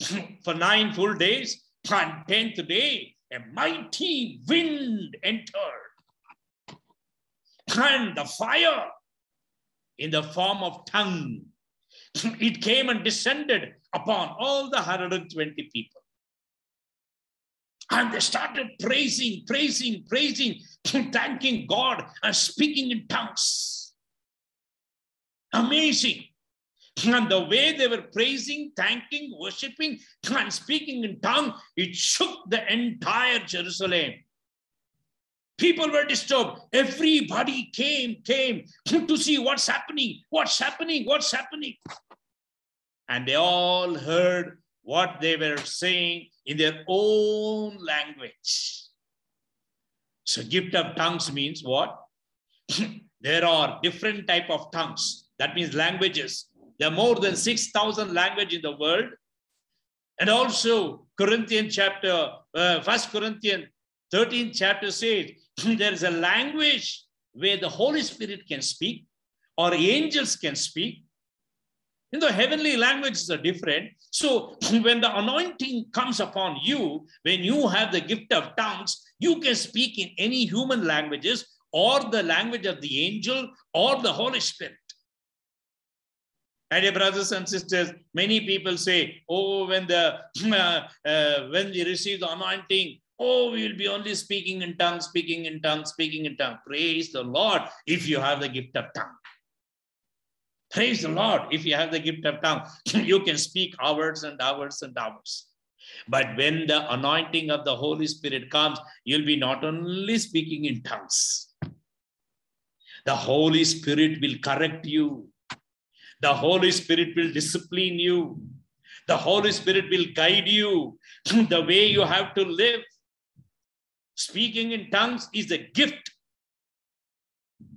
for nine full days, on 10th day, a mighty wind entered. And the fire in the form of tongue, it came and descended upon all the 120 people. And they started praising, praising, praising, thanking God and speaking in tongues. Amazing. And the way they were praising, thanking, worshiping, and speaking in tongue, it shook the entire Jerusalem. People were disturbed. Everybody came, came to see what's happening, what's happening, what's happening. And they all heard what they were saying in their own language. So gift of tongues means what? there are different type of tongues. That means languages. There are more than 6,000 language in the world. And also Corinthian chapter, uh, First Corinthians 13 chapter says, there is a language where the Holy Spirit can speak or angels can speak. In the heavenly languages are different. So when the anointing comes upon you, when you have the gift of tongues, you can speak in any human languages or the language of the angel or the Holy Spirit. And dear brothers and sisters, many people say, oh, when the uh, uh, when we receive the anointing, oh, we will be only speaking in tongues, speaking in tongues, speaking in tongues. Praise the Lord if you have the gift of tongue. Praise the Lord. If you have the gift of tongue, you can speak hours and hours and hours. But when the anointing of the Holy Spirit comes, you'll be not only speaking in tongues. The Holy Spirit will correct you. The Holy Spirit will discipline you. The Holy Spirit will guide you the way you have to live. Speaking in tongues is a gift.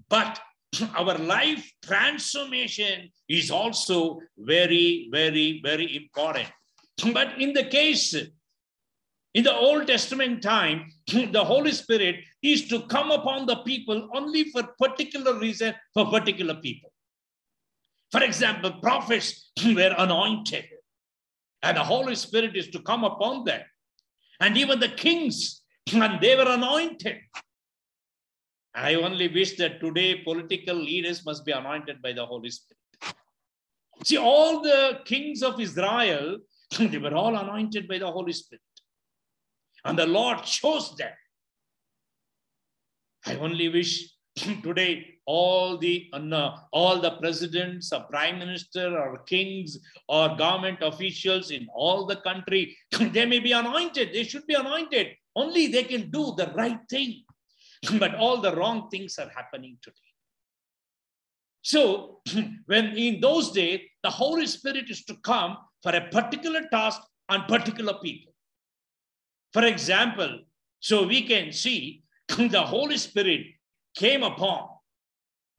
But our life transformation is also very, very, very important. But in the case, in the Old Testament time, the Holy Spirit is to come upon the people only for particular reason, for particular people. For example, prophets were anointed, and the Holy Spirit is to come upon them. And even the kings, and they were anointed. I only wish that today political leaders must be anointed by the Holy Spirit. See, all the kings of Israel, they were all anointed by the Holy Spirit. And the Lord chose them. I only wish Today, all the uh, all the presidents, or prime minister, or kings, or government officials in all the country, they may be anointed. They should be anointed. Only they can do the right thing. but all the wrong things are happening today. So, when in those days, the Holy Spirit is to come for a particular task on particular people. For example, so we can see the Holy Spirit came upon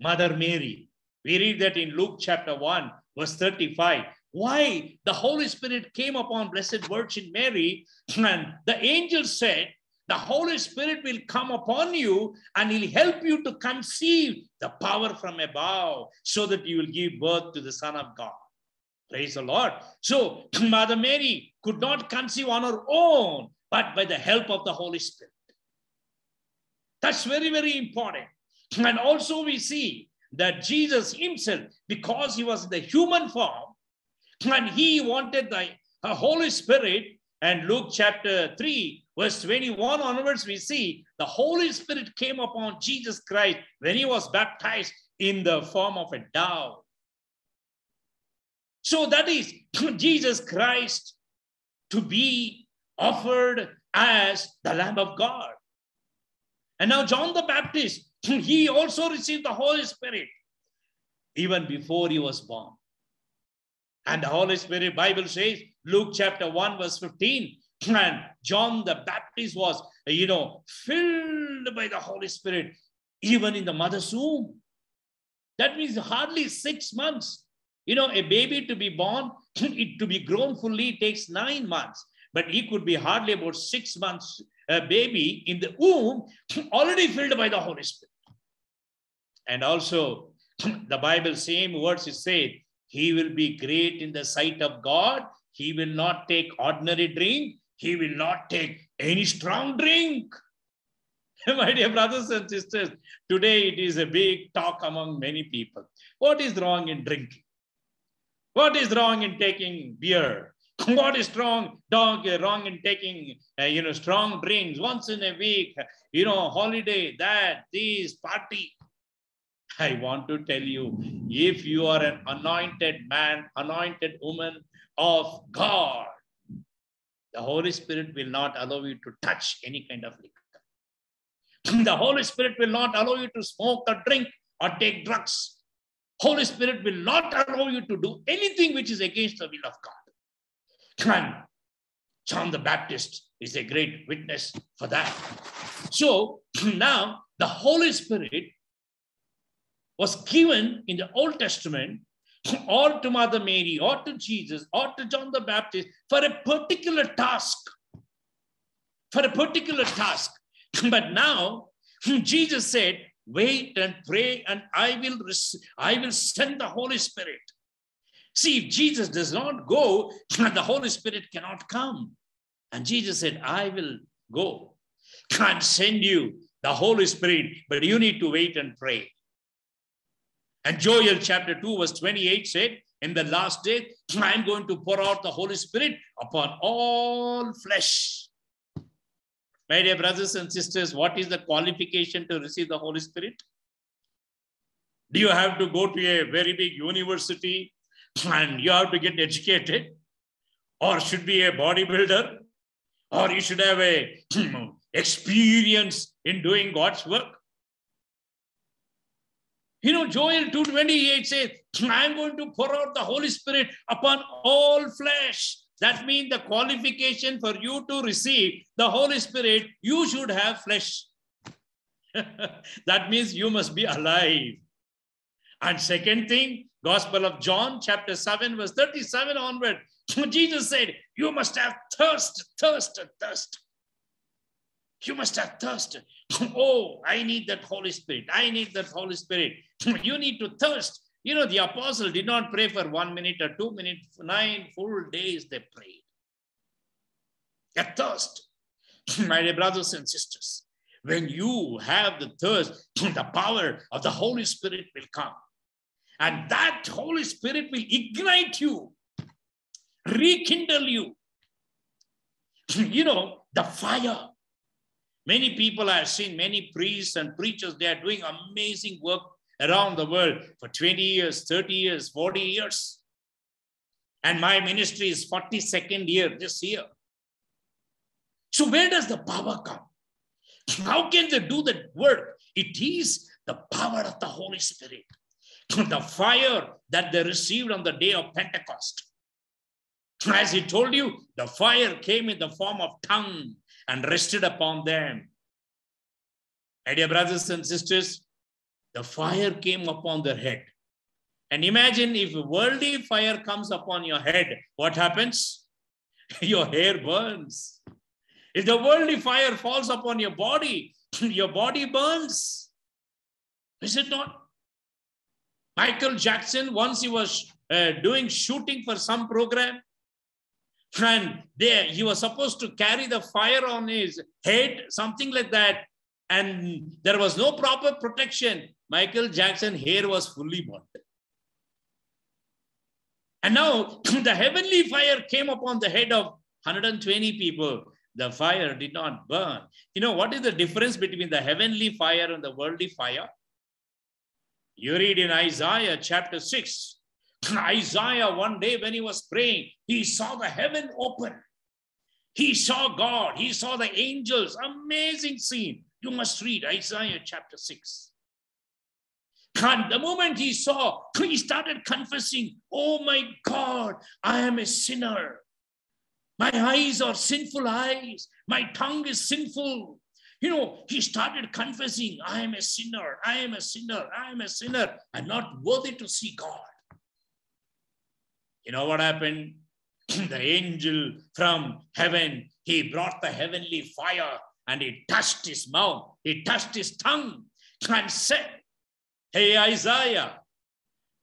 Mother Mary. We read that in Luke chapter 1, verse 35. Why the Holy Spirit came upon Blessed Virgin Mary, and the angel said, The Holy Spirit will come upon you and he'll help you to conceive the power from above so that you will give birth to the Son of God. Praise the Lord. So, Mother Mary could not conceive on her own, but by the help of the Holy Spirit. That's very, very important. And also, we see that Jesus himself, because he was the human form, and he wanted the Holy Spirit, and Luke chapter 3, verse 21 onwards, we see the Holy Spirit came upon Jesus Christ when he was baptized in the form of a dove. So that is Jesus Christ to be offered as the Lamb of God. And now John the Baptist, he also received the Holy Spirit even before he was born. And the Holy Spirit, Bible says, Luke chapter 1, verse 15, and John the Baptist was, you know, filled by the Holy Spirit, even in the mother's womb. That means hardly six months. You know, a baby to be born, it to be grown fully takes nine months, but he could be hardly about six months a baby in the womb, already filled by the Holy Spirit. And also, the Bible, same words it said, he will be great in the sight of God. He will not take ordinary drink. He will not take any strong drink. My dear brothers and sisters, today it is a big talk among many people. What is wrong in drinking? What is wrong in taking beer? What is strong, dog, wrong in taking, uh, you know, strong drinks once in a week, you know, holiday, that, this, party. I want to tell you, if you are an anointed man, anointed woman of God, the Holy Spirit will not allow you to touch any kind of liquor. The Holy Spirit will not allow you to smoke or drink or take drugs. Holy Spirit will not allow you to do anything which is against the will of God. And John the Baptist is a great witness for that. So now the Holy Spirit was given in the Old Testament or to Mother Mary or to Jesus or to John the Baptist for a particular task. For a particular task. But now Jesus said, wait and pray and I will, I will send the Holy Spirit. See, if Jesus does not go, the Holy Spirit cannot come. And Jesus said, I will go. Can't send you the Holy Spirit, but you need to wait and pray. And Joel chapter 2, verse 28 said, In the last day, I'm going to pour out the Holy Spirit upon all flesh. My dear brothers and sisters, what is the qualification to receive the Holy Spirit? Do you have to go to a very big university and you have to get educated? Or should be a bodybuilder? Or you should have a experience in doing God's work? You know, Joel 2.28 says, I'm going to pour out the Holy Spirit upon all flesh. That means the qualification for you to receive the Holy Spirit, you should have flesh. that means you must be alive. And second thing, Gospel of John, chapter 7, verse 37 onward, Jesus said, You must have thirst, thirst, thirst. You must have thirst. Oh, I need that Holy Spirit. I need that Holy Spirit. you need to thirst. You know, the apostle did not pray for one minute or two minutes, nine full days they prayed. A thirst. My dear brothers and sisters, when you have the thirst, the power of the Holy Spirit will come. And that Holy Spirit will ignite you, rekindle you. You know, the fire Many people I have seen, many priests and preachers, they are doing amazing work around the world for 20 years, 30 years, 40 years. And my ministry is 42nd year this year. So where does the power come? How can they do that work? It is the power of the Holy Spirit, the fire that they received on the day of Pentecost. As he told you, the fire came in the form of tongue and rested upon them. My dear brothers and sisters, the fire came upon their head. And imagine if worldly fire comes upon your head, what happens? your hair burns. If the worldly fire falls upon your body, your body burns. Is it not? Michael Jackson, once he was uh, doing shooting for some program, and there he was supposed to carry the fire on his head, something like that. And there was no proper protection. Michael Jackson hair was fully burnt. And now the heavenly fire came upon the head of 120 people. The fire did not burn. You know, what is the difference between the heavenly fire and the worldly fire? You read in Isaiah chapter 6. Isaiah, one day when he was praying, he saw the heaven open. He saw God, he saw the angels. Amazing scene. You must read Isaiah chapter 6. And the moment he saw, he started confessing, Oh my God, I am a sinner. My eyes are sinful eyes. My tongue is sinful. You know, he started confessing, I am a sinner, I am a sinner, I am a sinner, I'm not worthy to see God. You know what happened? the angel from heaven, he brought the heavenly fire and he touched his mouth, he touched his tongue and said, Hey, Isaiah,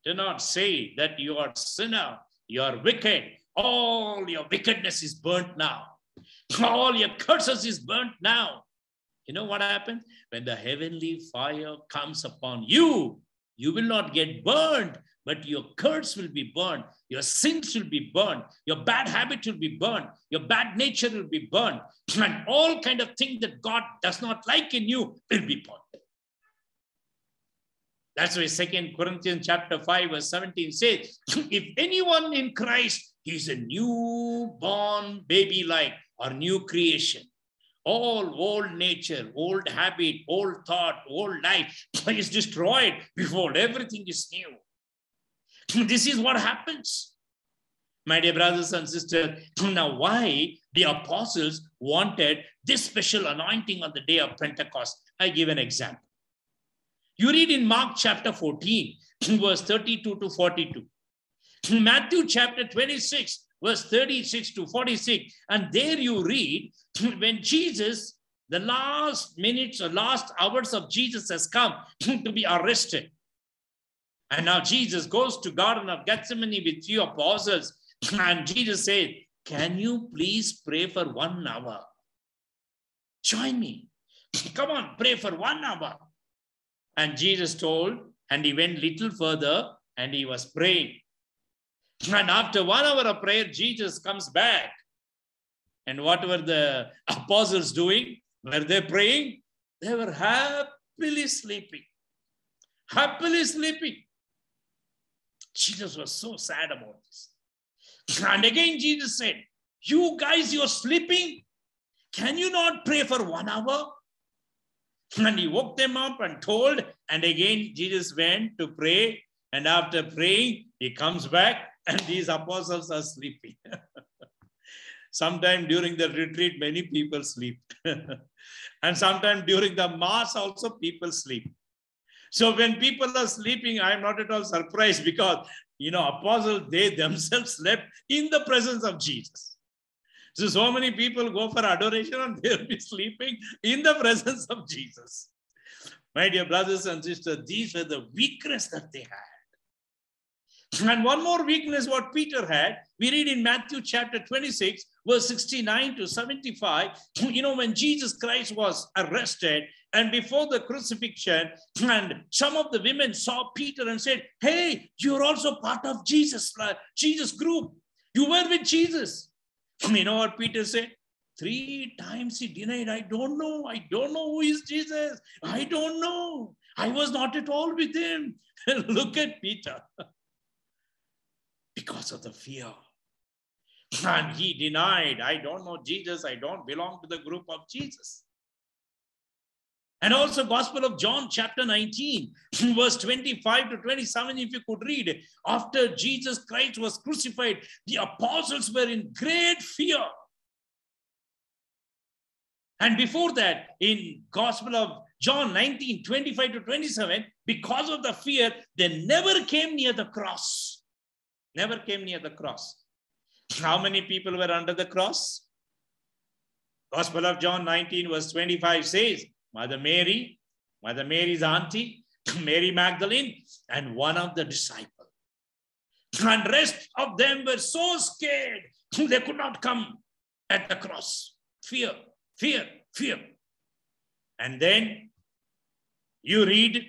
do not say that you are sinner, you are wicked. All your wickedness is burnt now. All your curses is burnt now. You know what happens? When the heavenly fire comes upon you, you will not get burned, but your curse will be burned. Your sins will be burned. Your bad habit will be burned. Your bad nature will be burned. And all kind of things that God does not like in you will be burned. That's why Second Corinthians chapter 5, verse 17 says, if anyone in Christ, he's a newborn baby like or new creation. All old nature, old habit, old thought, old life is destroyed. before everything is new. This is what happens. My dear brothers and sisters, now why the apostles wanted this special anointing on the day of Pentecost? I give an example. You read in Mark chapter 14, verse 32 to 42. Matthew chapter 26, verse 36 to 46. And there you read when Jesus, the last minutes or last hours of Jesus has come to be arrested. And now Jesus goes to Garden of Gethsemane with few apostles. And Jesus said, Can you please pray for one hour? Join me. Come on, pray for one hour. And Jesus told, and he went little further and he was praying. And after one hour of prayer, Jesus comes back. And what were the apostles doing? Were they praying? They were happily sleeping. Happily sleeping. Jesus was so sad about this. And again, Jesus said, You guys, you're sleeping. Can you not pray for one hour? And he woke them up and told, and again Jesus went to pray. And after praying, he comes back, and these apostles are sleeping. sometime during the retreat, many people sleep. and sometime during the mass, also people sleep. So when people are sleeping, I'm not at all surprised because, you know, apostles, they themselves slept in the presence of Jesus. So, so many people go for adoration and they'll be sleeping in the presence of Jesus. My dear brothers and sisters, these were the weakness that they had. And one more weakness what Peter had, we read in Matthew chapter 26, verse 69 to 75. You know, when Jesus Christ was arrested and before the crucifixion, and some of the women saw Peter and said, Hey, you're also part of Jesus, Jesus group. You were with Jesus. You know what Peter said? Three times he denied, I don't know, I don't know who is Jesus. I don't know. I was not at all with him. Look at Peter. because of the fear. And he denied, I don't know Jesus, I don't belong to the group of Jesus. And also Gospel of John chapter 19, verse 25 to 27, if you could read, after Jesus Christ was crucified, the apostles were in great fear. And before that, in Gospel of John 19, 25 to 27, because of the fear, they never came near the cross. Never came near the cross. How many people were under the cross? Gospel of John 19, verse 25 says, Mother Mary, Mother Mary's auntie, Mary Magdalene, and one of the disciples. And rest of them were so scared, they could not come at the cross. Fear, fear, fear. And then you read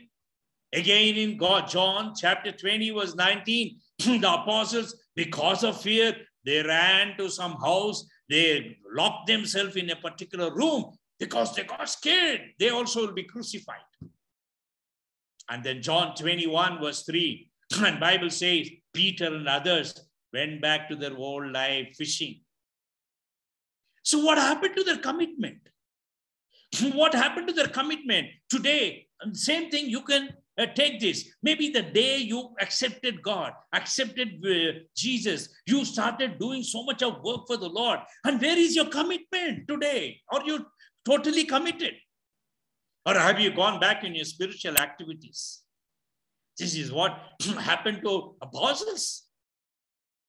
again in God, John chapter 20, verse 19, the apostles, because of fear, they ran to some house, they locked themselves in a particular room because they got scared. They also will be crucified. And then John 21, verse 3, and Bible says, Peter and others went back to their old life fishing. So what happened to their commitment? What happened to their commitment? Today, same thing, you can uh, take this. Maybe the day you accepted God, accepted uh, Jesus, you started doing so much of work for the Lord. And where is your commitment today? Are you totally committed? Or have you gone back in your spiritual activities? This is what happened to apostles.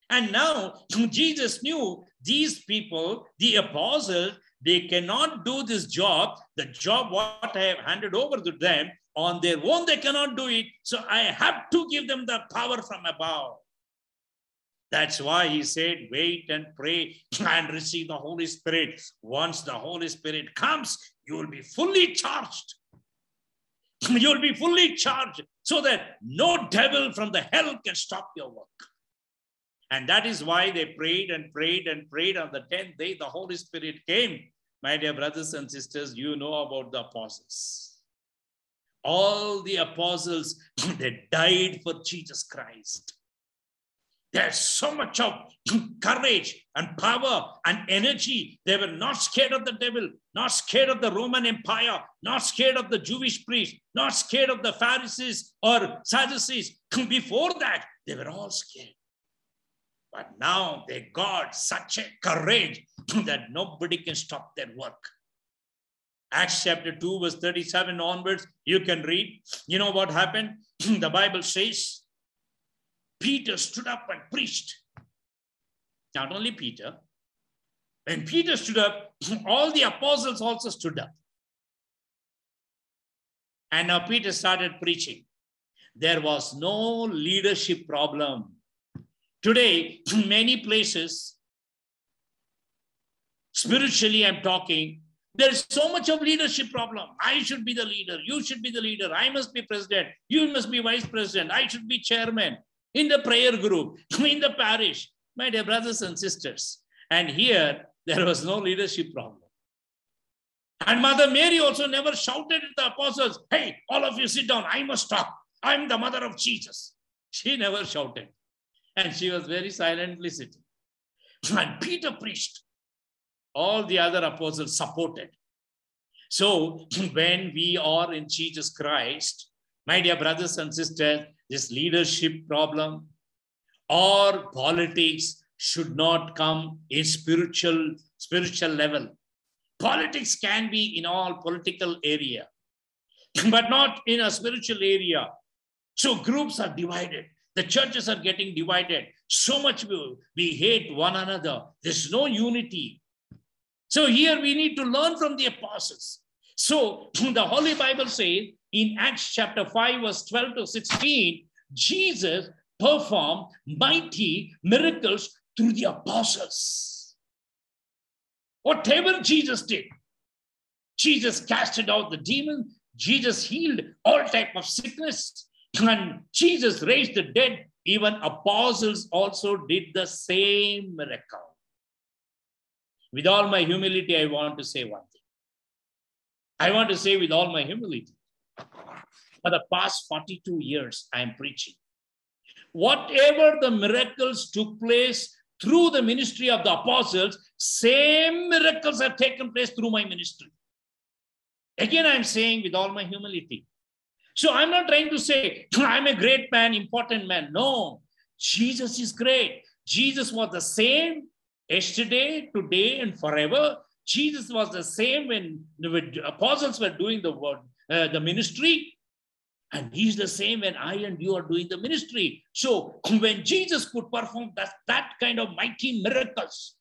And now Jesus knew these people, the apostles, they cannot do this job, the job what I have handed over to them on their own, they cannot do it. So I have to give them the power from above. That's why he said, wait and pray and receive the Holy Spirit. Once the Holy Spirit comes, you will be fully charged. You'll be fully charged so that no devil from the hell can stop your work. And that is why they prayed and prayed and prayed. On the 10th day, the Holy Spirit came. My dear brothers and sisters, you know about the apostles. All the apostles, they died for Jesus Christ. There's so much of courage and power and energy. They were not scared of the devil, not scared of the Roman Empire, not scared of the Jewish priests, not scared of the Pharisees or Sadducees. Before that, they were all scared. But now they got such a courage that nobody can stop their work. Acts chapter 2, verse 37 onwards, you can read. You know what happened? the Bible says Peter stood up and preached. Not only Peter, when Peter stood up, all the apostles also stood up. And now Peter started preaching. There was no leadership problem. Today, many places, spiritually, I'm talking, there is so much of leadership problem. I should be the leader. You should be the leader. I must be president. You must be vice president. I should be chairman in the prayer group, in the parish. My dear brothers and sisters. And here, there was no leadership problem. And Mother Mary also never shouted at the apostles, Hey, all of you sit down. I must talk. I'm the mother of Jesus. She never shouted. And she was very silently sitting. And Peter preached. All the other apostles supported. So when we are in Jesus Christ, my dear brothers and sisters, this leadership problem or politics should not come in spiritual spiritual level. Politics can be in all political area, but not in a spiritual area. So groups are divided. The churches are getting divided. So much we, we hate one another. There's no unity. So here we need to learn from the apostles. So the Holy Bible says in Acts chapter 5, verse 12 to 16, Jesus performed mighty miracles through the apostles. Whatever Jesus did, Jesus casted out the demon, Jesus healed all type of sickness, and Jesus raised the dead. Even apostles also did the same miracle. With all my humility, I want to say one thing. I want to say with all my humility, for the past 42 years, I am preaching. Whatever the miracles took place through the ministry of the apostles, same miracles have taken place through my ministry. Again, I'm saying with all my humility. So I'm not trying to say I'm a great man, important man. No, Jesus is great. Jesus was the same yesterday, today, and forever. Jesus was the same when the apostles were doing the word, uh, the ministry. And he's the same when I and you are doing the ministry. So when Jesus could perform that, that kind of mighty miracles,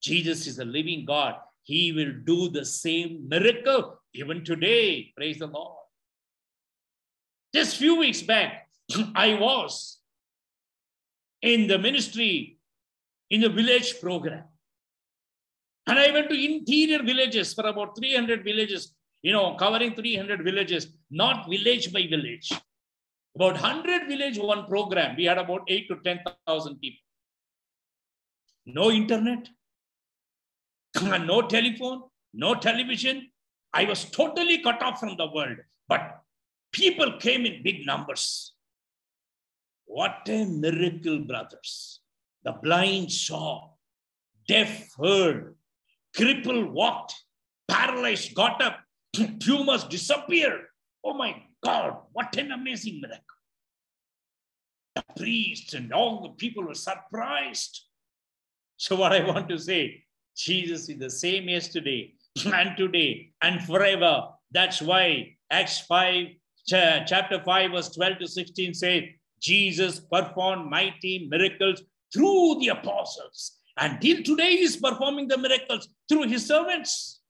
Jesus is a living God. He will do the same miracle even today. Praise the Lord. Just few weeks back, I was in the ministry in the village program. And I went to interior villages for about 300 villages, you know, covering 300 villages, not village by village. About 100 village, one program. We had about 8 to 10,000 people. No internet, no telephone, no television. I was totally cut off from the world. But people came in big numbers. What a miracle, brothers. The blind saw, deaf heard, cripple walked, paralyzed got up, tumors disappeared. Oh my God, what an amazing miracle. The priests and all the people were surprised. So, what I want to say, Jesus is the same yesterday and today and forever. That's why Acts 5, chapter 5, verse 12 to 16 says, Jesus performed mighty miracles through the apostles. And till today, he's performing the miracles through his servants.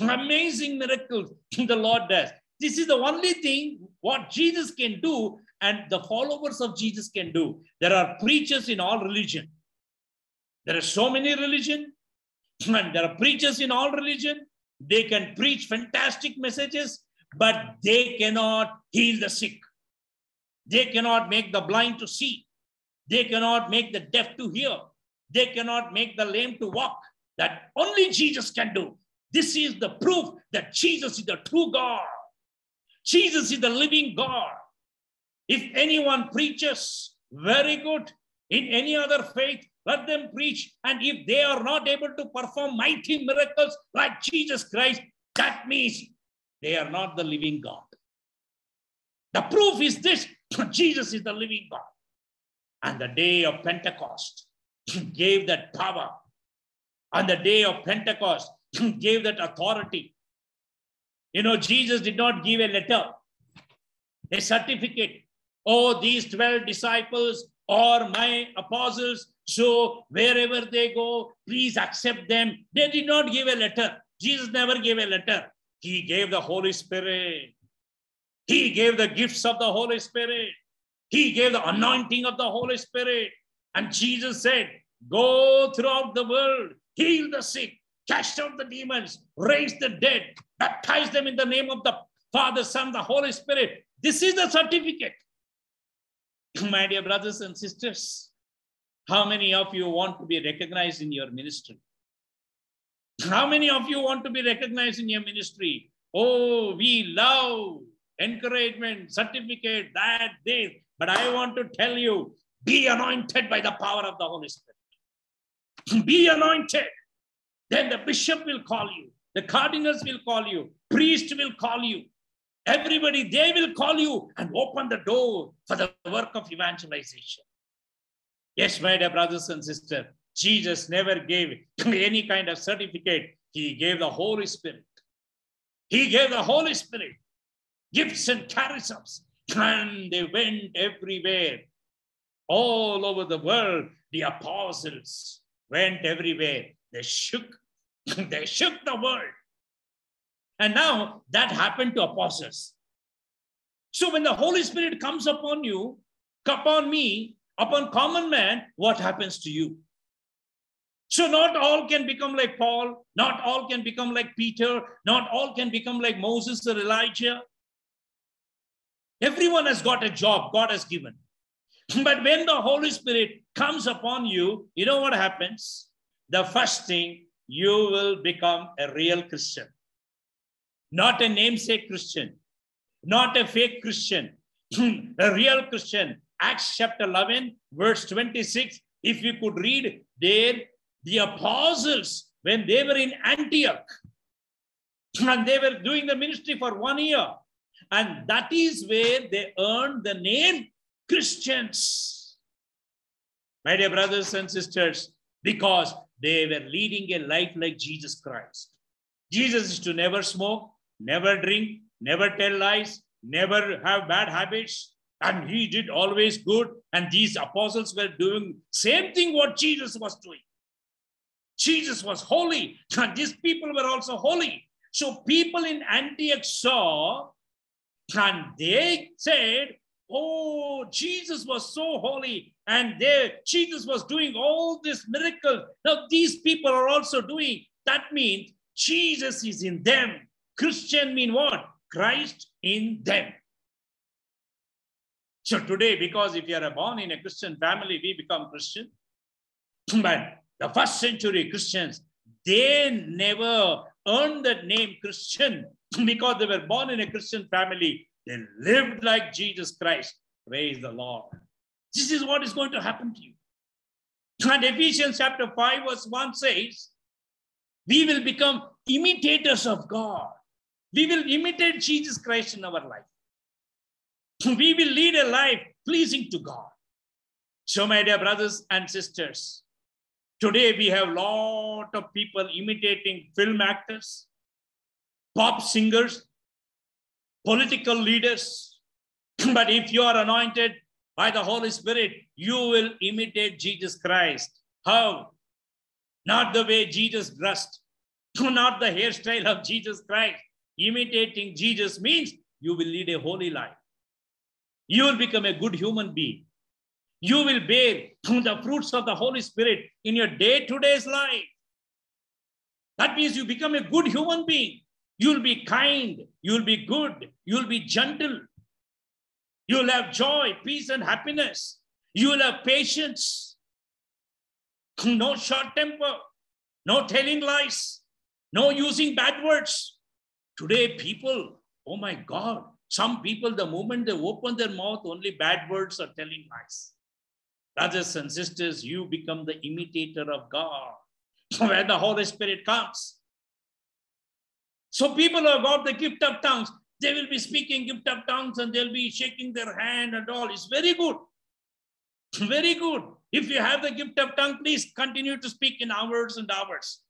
Amazing miracles the Lord does. This is the only thing what Jesus can do and the followers of Jesus can do. There are preachers in all religion. There are so many religion and there are preachers in all religion. They can preach fantastic messages, but they cannot heal the sick. They cannot make the blind to see. They cannot make the deaf to hear. They cannot make the lame to walk. That only Jesus can do. This is the proof that Jesus is the true God. Jesus is the living God. If anyone preaches, very good. In any other faith, let them preach. And if they are not able to perform mighty miracles like Jesus Christ, that means they are not the living God. The proof is this Jesus is the living God. And the day of Pentecost gave that power. On the day of Pentecost gave that authority. You know, Jesus did not give a letter, a certificate. Oh, these 12 disciples are my apostles. So wherever they go, please accept them. They did not give a letter. Jesus never gave a letter. He gave the Holy Spirit. He gave the gifts of the Holy Spirit. He gave the anointing of the Holy Spirit. And Jesus said, Go throughout the world, heal the sick, cast out the demons, raise the dead, baptize them in the name of the Father, Son, the Holy Spirit. This is the certificate. My dear brothers and sisters, how many of you want to be recognized in your ministry? How many of you want to be recognized in your ministry? Oh, we love encouragement, certificate, that, this. But I want to tell you, be anointed by the power of the Holy Spirit. Be anointed. Then the bishop will call you. The cardinals will call you. Priest will call you. Everybody, they will call you and open the door for the work of evangelization. Yes, my dear brothers and sisters, Jesus never gave any kind of certificate. He gave the Holy Spirit. He gave the Holy Spirit gifts and charisms, and they went everywhere. All over the world, the apostles went everywhere. They shook, they shook the world. And now that happened to apostles. So when the Holy Spirit comes upon you, upon me, upon common man, what happens to you? So not all can become like Paul, not all can become like Peter, not all can become like Moses or Elijah. Everyone has got a job God has given. But when the Holy Spirit comes upon you, you know what happens? The first thing, you will become a real Christian. Not a namesake Christian, not a fake Christian, a real Christian. Acts chapter 11, verse 26. If you could read there, the apostles, when they were in Antioch, and they were doing the ministry for one year, and that is where they earned the name Christians. My dear brothers and sisters, because they were leading a life like Jesus Christ. Jesus is to never smoke, never drink, never tell lies, never have bad habits, and he did always good. And these apostles were doing same thing what Jesus was doing. Jesus was holy, and these people were also holy. So people in Antioch saw, and they said, Oh, Jesus was so holy, and there Jesus was doing all this miracle. Now these people are also doing. That means Jesus is in them. Christian mean what? Christ in them. So today, because if you are born in a Christian family, we become Christian. But the first century Christians, they never earned the name Christian because they were born in a Christian family. They lived like Jesus Christ. Praise the Lord. This is what is going to happen to you. And Ephesians chapter 5, verse 1 says, We will become imitators of God. We will imitate Jesus Christ in our life. We will lead a life pleasing to God. So, my dear brothers and sisters, today we have a lot of people imitating film actors, pop singers, political leaders. But if you are anointed by the Holy Spirit, you will imitate Jesus Christ. How? Not the way Jesus dressed, not the hairstyle of Jesus Christ. Imitating Jesus means you will lead a holy life. You will become a good human being. You will bear the fruits of the Holy Spirit in your day to day's life. That means you become a good human being. You'll be kind. You'll be good. You'll be gentle. You'll have joy, peace, and happiness. You'll have patience. No short temper. No telling lies. No using bad words. Today, people, oh my God, some people, the moment they open their mouth, only bad words are telling lies. Brothers and sisters, you become the imitator of God when the Holy Spirit comes. So people who have got the gift of tongues, they will be speaking gift of tongues and they'll be shaking their hand and all. It's very good. Very good. If you have the gift of tongue, please continue to speak in hours and hours.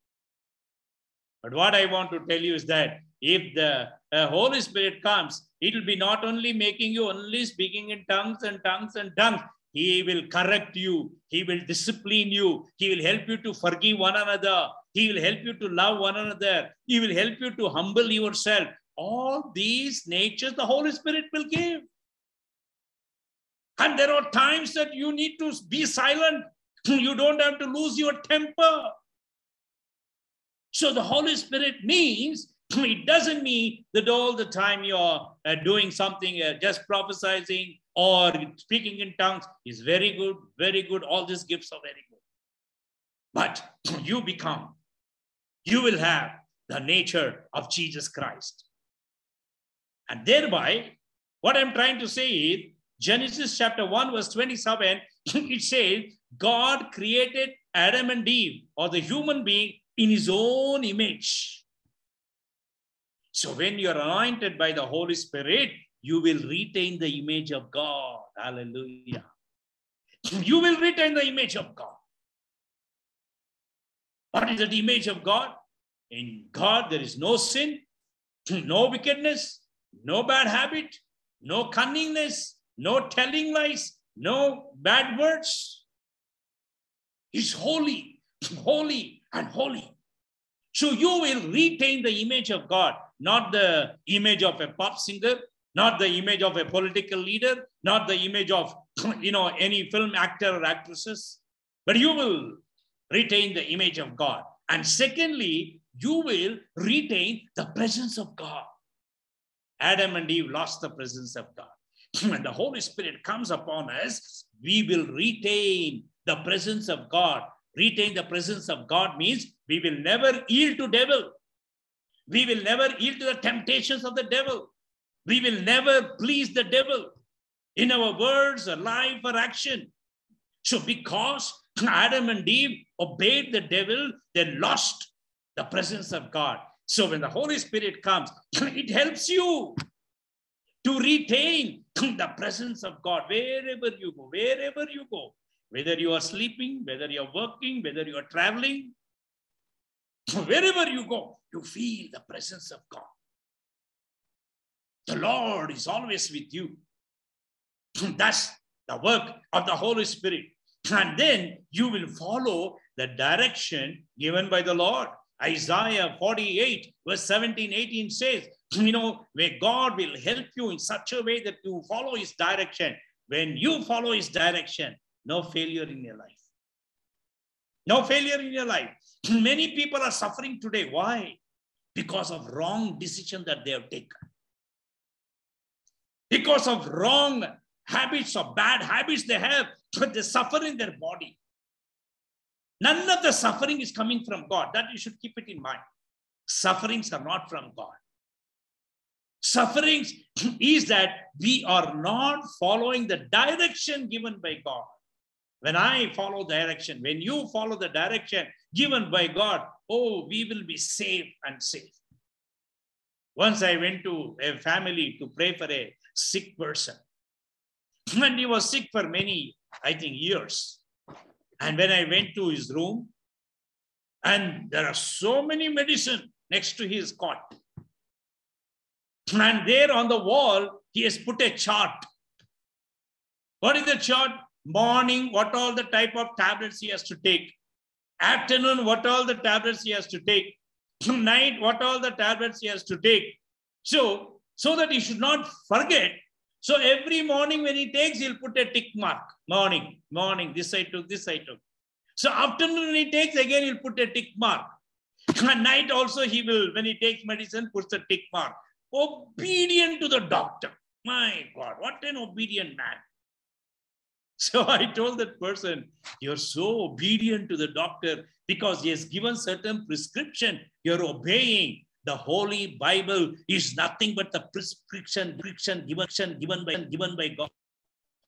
But what I want to tell you is that if the uh, Holy Spirit comes, it will be not only making you only speaking in tongues and tongues and tongues. He will correct you. He will discipline you. He will help you to forgive one another. He will help you to love one another. He will help you to humble yourself. All these natures the Holy Spirit will give. And there are times that you need to be silent. You don't have to lose your temper. So the Holy Spirit means it doesn't mean that all the time you're uh, doing something, uh, just prophesying or speaking in tongues is very good, very good. All these gifts are very good. But you become, you will have the nature of Jesus Christ. And thereby, what I'm trying to say is Genesis chapter 1, verse 27, it says, God created Adam and Eve, or the human being, in his own image. So when you're anointed by the Holy Spirit, you will retain the image of God. Hallelujah. You will retain the image of God. What is the image of God? In God, there is no sin, no wickedness, no bad habit, no cunningness, no telling lies, no bad words. He's holy, holy, and holy. So you will retain the image of God, not the image of a pop singer, not the image of a political leader, not the image of you know any film actor or actresses, but you will retain the image of God. And secondly, you will retain the presence of God. Adam and Eve lost the presence of God. when the Holy Spirit comes upon us, we will retain the presence of God. Retain the presence of God means we will never yield to devil. We will never yield to the temptations of the devil. We will never please the devil in our words or life or action. So because Adam and Eve obeyed the devil, they lost the presence of God. So when the Holy Spirit comes, it helps you to retain the presence of God wherever you go, wherever you go, whether you are sleeping, whether you're working, whether you are traveling, wherever you go, you feel the presence of God. The Lord is always with you. That's the work of the Holy Spirit. And then you will follow the direction given by the Lord. Isaiah 48, verse 17, 18 says, you know, where God will help you in such a way that you follow his direction. When you follow his direction, no failure in your life. No failure in your life. Many people are suffering today. Why? Because of wrong decision that they have taken. Because of wrong habits or bad habits they have, they suffer in their body. None of the suffering is coming from God. That you should keep it in mind. Sufferings are not from God. Sufferings is that we are not following the direction given by God. When I follow the direction, when you follow the direction given by God, oh, we will be safe and safe. Once I went to a family to pray for a sick person. And he was sick for many, I think, years. And when I went to his room, and there are so many medicine next to his cot. And there on the wall, he has put a chart. What is the chart? Morning, what all the type of tablets he has to take. Afternoon, what all the tablets he has to take. Night, what all the tablets he has to take. So, so that he should not forget. So every morning when he takes, he'll put a tick mark. Morning, morning, this I took, this I took. So afternoon when he takes, again he'll put a tick mark. And night also he will, when he takes medicine, puts a tick mark. Obedient to the doctor. My God, what an obedient man. So I told that person, you're so obedient to the doctor because he has given certain prescription. You're obeying. The Holy Bible is nothing but the prescription, prescription given, given, by, given by God.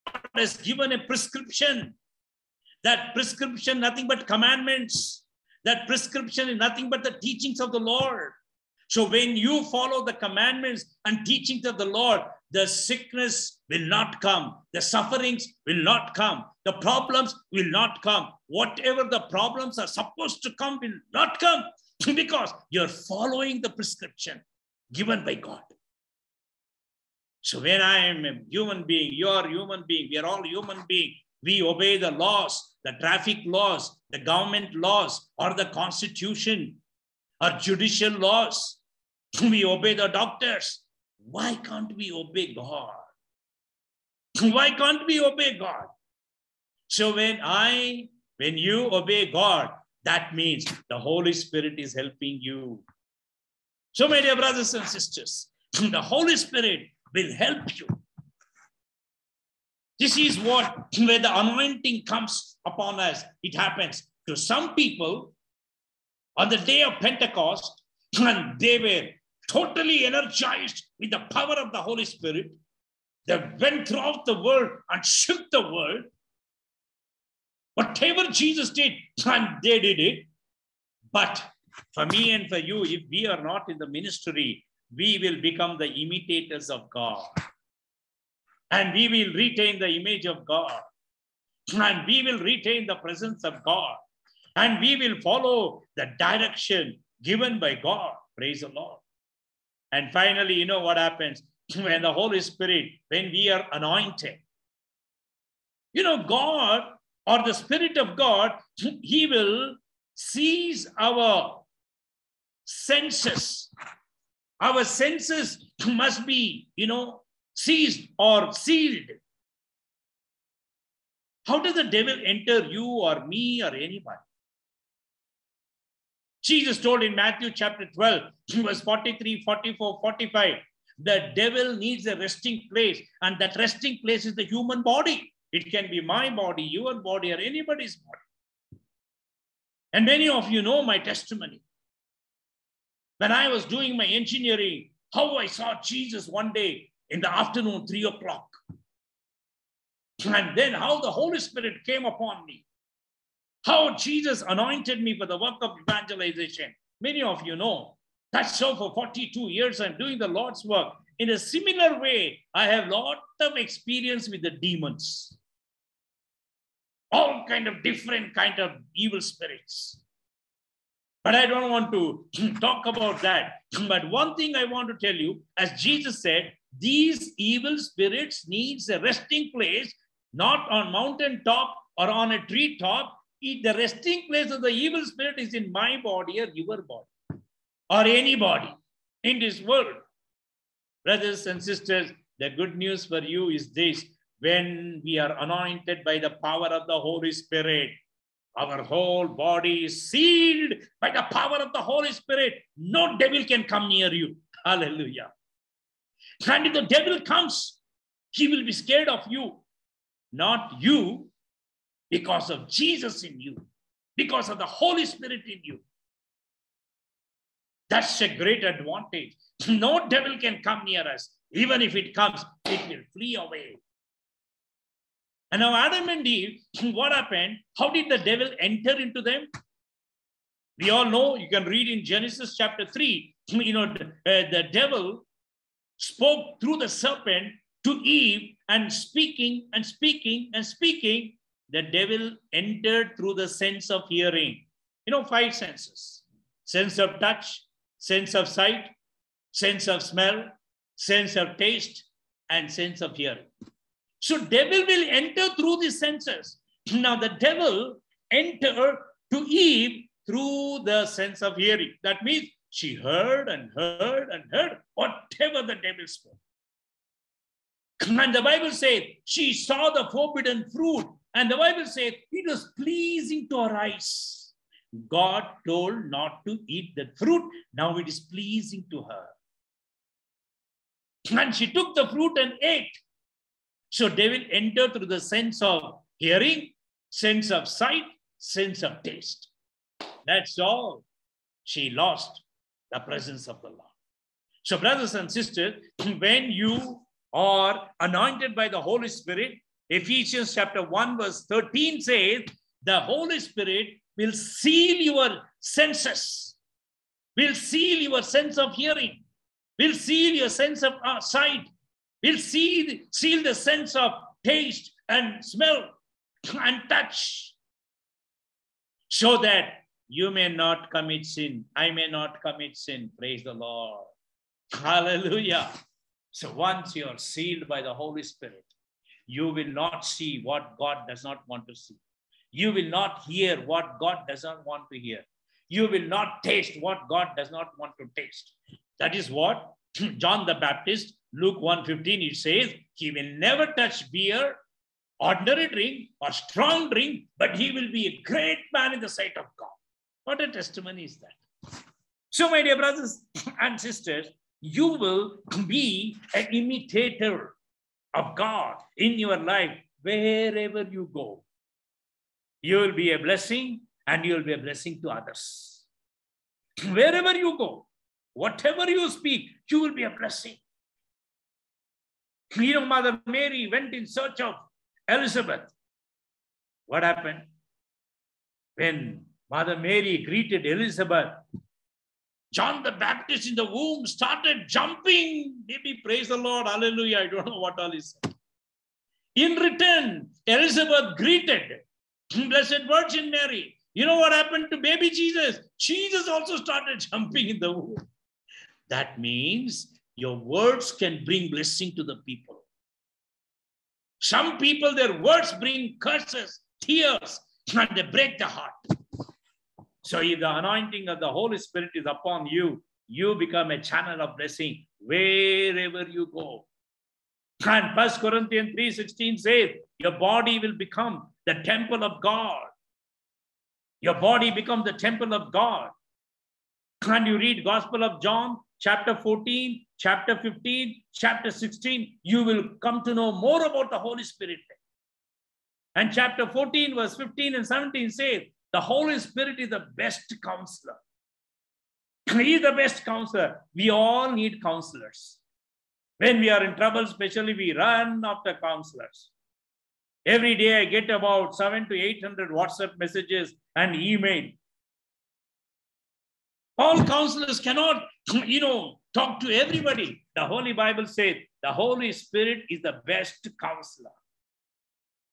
God has given a prescription. That prescription, nothing but commandments. That prescription is nothing but the teachings of the Lord. So when you follow the commandments and teachings of the Lord, the sickness will not come, the sufferings will not come, the problems will not come. Whatever the problems are supposed to come will not come because you're following the prescription given by God. So when I am a human being, you're a human being, we are all human beings. We obey the laws, the traffic laws, the government laws, or the constitution, or judicial laws. We obey the doctors. Why can't we obey God? Why can't we obey God? So when I, when you obey God, that means the Holy Spirit is helping you. So, my dear brothers and sisters, the Holy Spirit will help you. This is what, where the anointing comes upon us, it happens to some people on the day of Pentecost, and they were totally energized with the power of the Holy Spirit. They went throughout the world and shook the world. Whatever Jesus did, and they did it. But for me and for you, if we are not in the ministry, we will become the imitators of God. And we will retain the image of God. And we will retain the presence of God. And we will follow the direction given by God. Praise the Lord. And finally, you know what happens when the Holy Spirit, when we are anointed. You know, God or the Spirit of God, He will seize our senses. Our senses must be, you know, seized or sealed. How does the devil enter you or me or anybody? Jesus told in Matthew chapter 12, verse 43, 44, 45, The devil needs a resting place, and that resting place is the human body. It can be my body, your body, or anybody's body. And many of you know my testimony. When I was doing my engineering, how I saw Jesus one day in the afternoon, three o'clock. And then how the Holy Spirit came upon me. How Jesus anointed me for the work of evangelization. Many of you know. That's so for 42 years I'm doing the Lord's work. In a similar way, I have lot of experience with the demons. All kind of different kind of evil spirits. But I don't want to talk about that. But one thing I want to tell you, as Jesus said, these evil spirits needs a resting place, not on mountain top or on a tree top. The resting place of the evil spirit is in my body or your body or anybody in this world. Brothers and sisters, the good news for you is this. When we are anointed by the power of the Holy Spirit, our whole body is sealed by the power of the Holy Spirit. No devil can come near you. Hallelujah. And if the devil comes, he will be scared of you, not you, because of Jesus in you, because of the Holy Spirit in you. That's a great advantage. No devil can come near us. Even if it comes, it will flee away. And now Adam and Eve, what happened? How did the devil enter into them? We all know, you can read in Genesis chapter 3, you know, uh, the devil spoke through the serpent to Eve and speaking and speaking and speaking, the devil entered through the sense of hearing. You know, five senses sense of touch, sense of sight, sense of smell, sense of taste, and sense of hearing. So devil will enter through the senses. Now the devil entered to Eve through the sense of hearing. That means she heard and heard and heard whatever the devil spoke. And the Bible says she saw the forbidden fruit. And the Bible says it was pleasing to her eyes. God told not to eat that fruit. Now it is pleasing to her. And she took the fruit and ate. So devil enter through the sense of hearing, sense of sight, sense of taste. That's all. She lost the presence of the Lord. So, brothers and sisters, when you are anointed by the Holy Spirit, Ephesians chapter 1, verse 13 says, the Holy Spirit will seal your senses, will seal your sense of hearing, will seal your sense of uh, sight, will seal, seal the sense of taste and smell and touch, so that you may not commit sin. I may not commit sin. Praise the Lord. Hallelujah. So once you are sealed by the Holy Spirit, you will not see what God does not want to see. You will not hear what God does not want to hear. You will not taste what God does not want to taste. That is what John the Baptist, Luke 1:15, it says, he will never touch beer, ordinary drink, or strong drink, but he will be a great man in the sight of God. What a testimony is that? So, my dear brothers and sisters, you will be an imitator of God in your life wherever you go. You will be a blessing and you will be a blessing to others. Wherever you go, whatever you speak, you will be a blessing. You know, Mother Mary went in search of Elizabeth. What happened? When Mother Mary greeted Elizabeth, John the Baptist in the womb started jumping. Maybe praise the Lord, hallelujah. I don't know what all is. In return, Elizabeth greeted Blessed Virgin Mary. You know what happened to baby Jesus? Jesus also started jumping in the womb. That means your words can bring blessing to the people. Some people, their words bring curses, tears, and they break the heart. So if the anointing of the Holy Spirit is upon you, you become a channel of blessing wherever you go. And 1 Corinthians 3.16 says, your body will become the temple of God. Your body become the temple of God. And you read Gospel of John, chapter 14, chapter 15, chapter 16, you will come to know more about the Holy Spirit. And chapter 14, verse 15 and 17 say, the Holy Spirit is the best counselor. He is the best counselor. We all need counselors. When we are in trouble, especially, we run after counselors. Every day I get about seven to 800 WhatsApp messages and email. All counselors cannot, you know, talk to everybody. The Holy Bible says the Holy Spirit is the best counselor.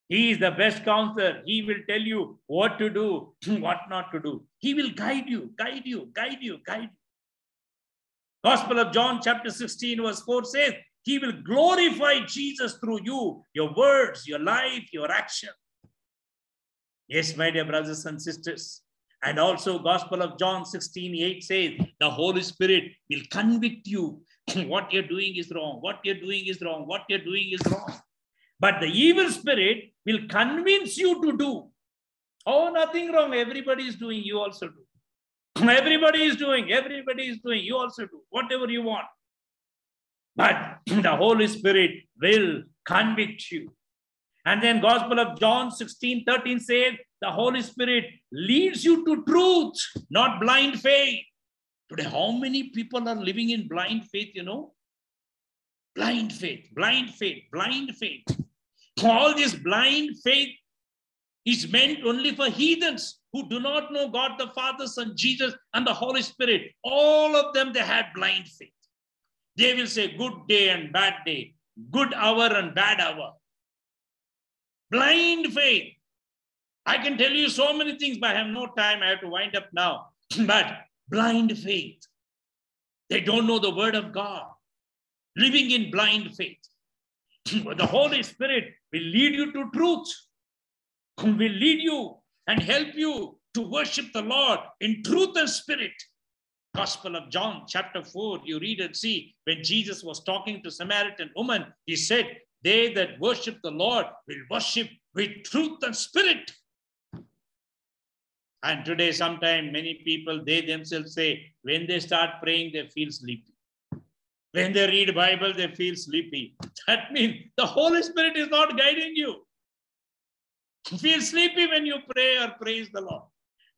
He is the best counselor. He will tell you what to do, what not to do. He will guide you, guide you, guide you, guide you. Gospel of John, chapter 16, verse 4 says, He will glorify Jesus through you, your words, your life, your action. Yes, my dear brothers and sisters. And also, Gospel of John 16, 8 says, The Holy Spirit will convict you. what you're doing is wrong. What you're doing is wrong. What you're doing is wrong. But the evil spirit will convince you to do. Oh, nothing wrong. Everybody is doing. You also do. Everybody is doing. Everybody is doing. You also do. Whatever you want. But the Holy Spirit will convict you. And then Gospel of John 16, 13 says, the Holy Spirit leads you to truth, not blind faith. Today, how many people are living in blind faith, you know? Blind faith, blind faith, blind faith. All this blind faith is meant only for heathens who do not know God the Father, Son, Jesus, and the Holy Spirit. All of them, they had blind faith. They will say good day and bad day, good hour and bad hour. Blind faith. I can tell you so many things, but I have no time. I have to wind up now. but blind faith. They don't know the word of God. Living in blind faith. the Holy Spirit will lead you to truth, will lead you and help you to worship the Lord in truth and spirit. Gospel of John, chapter 4, you read and see when Jesus was talking to Samaritan woman, he said, They that worship the Lord will worship with truth and spirit. And today, sometimes many people, they themselves say, when they start praying, they feel sleepy. When they read Bible, they feel sleepy. That means the Holy Spirit is not guiding you. You feel sleepy when you pray or praise the Lord.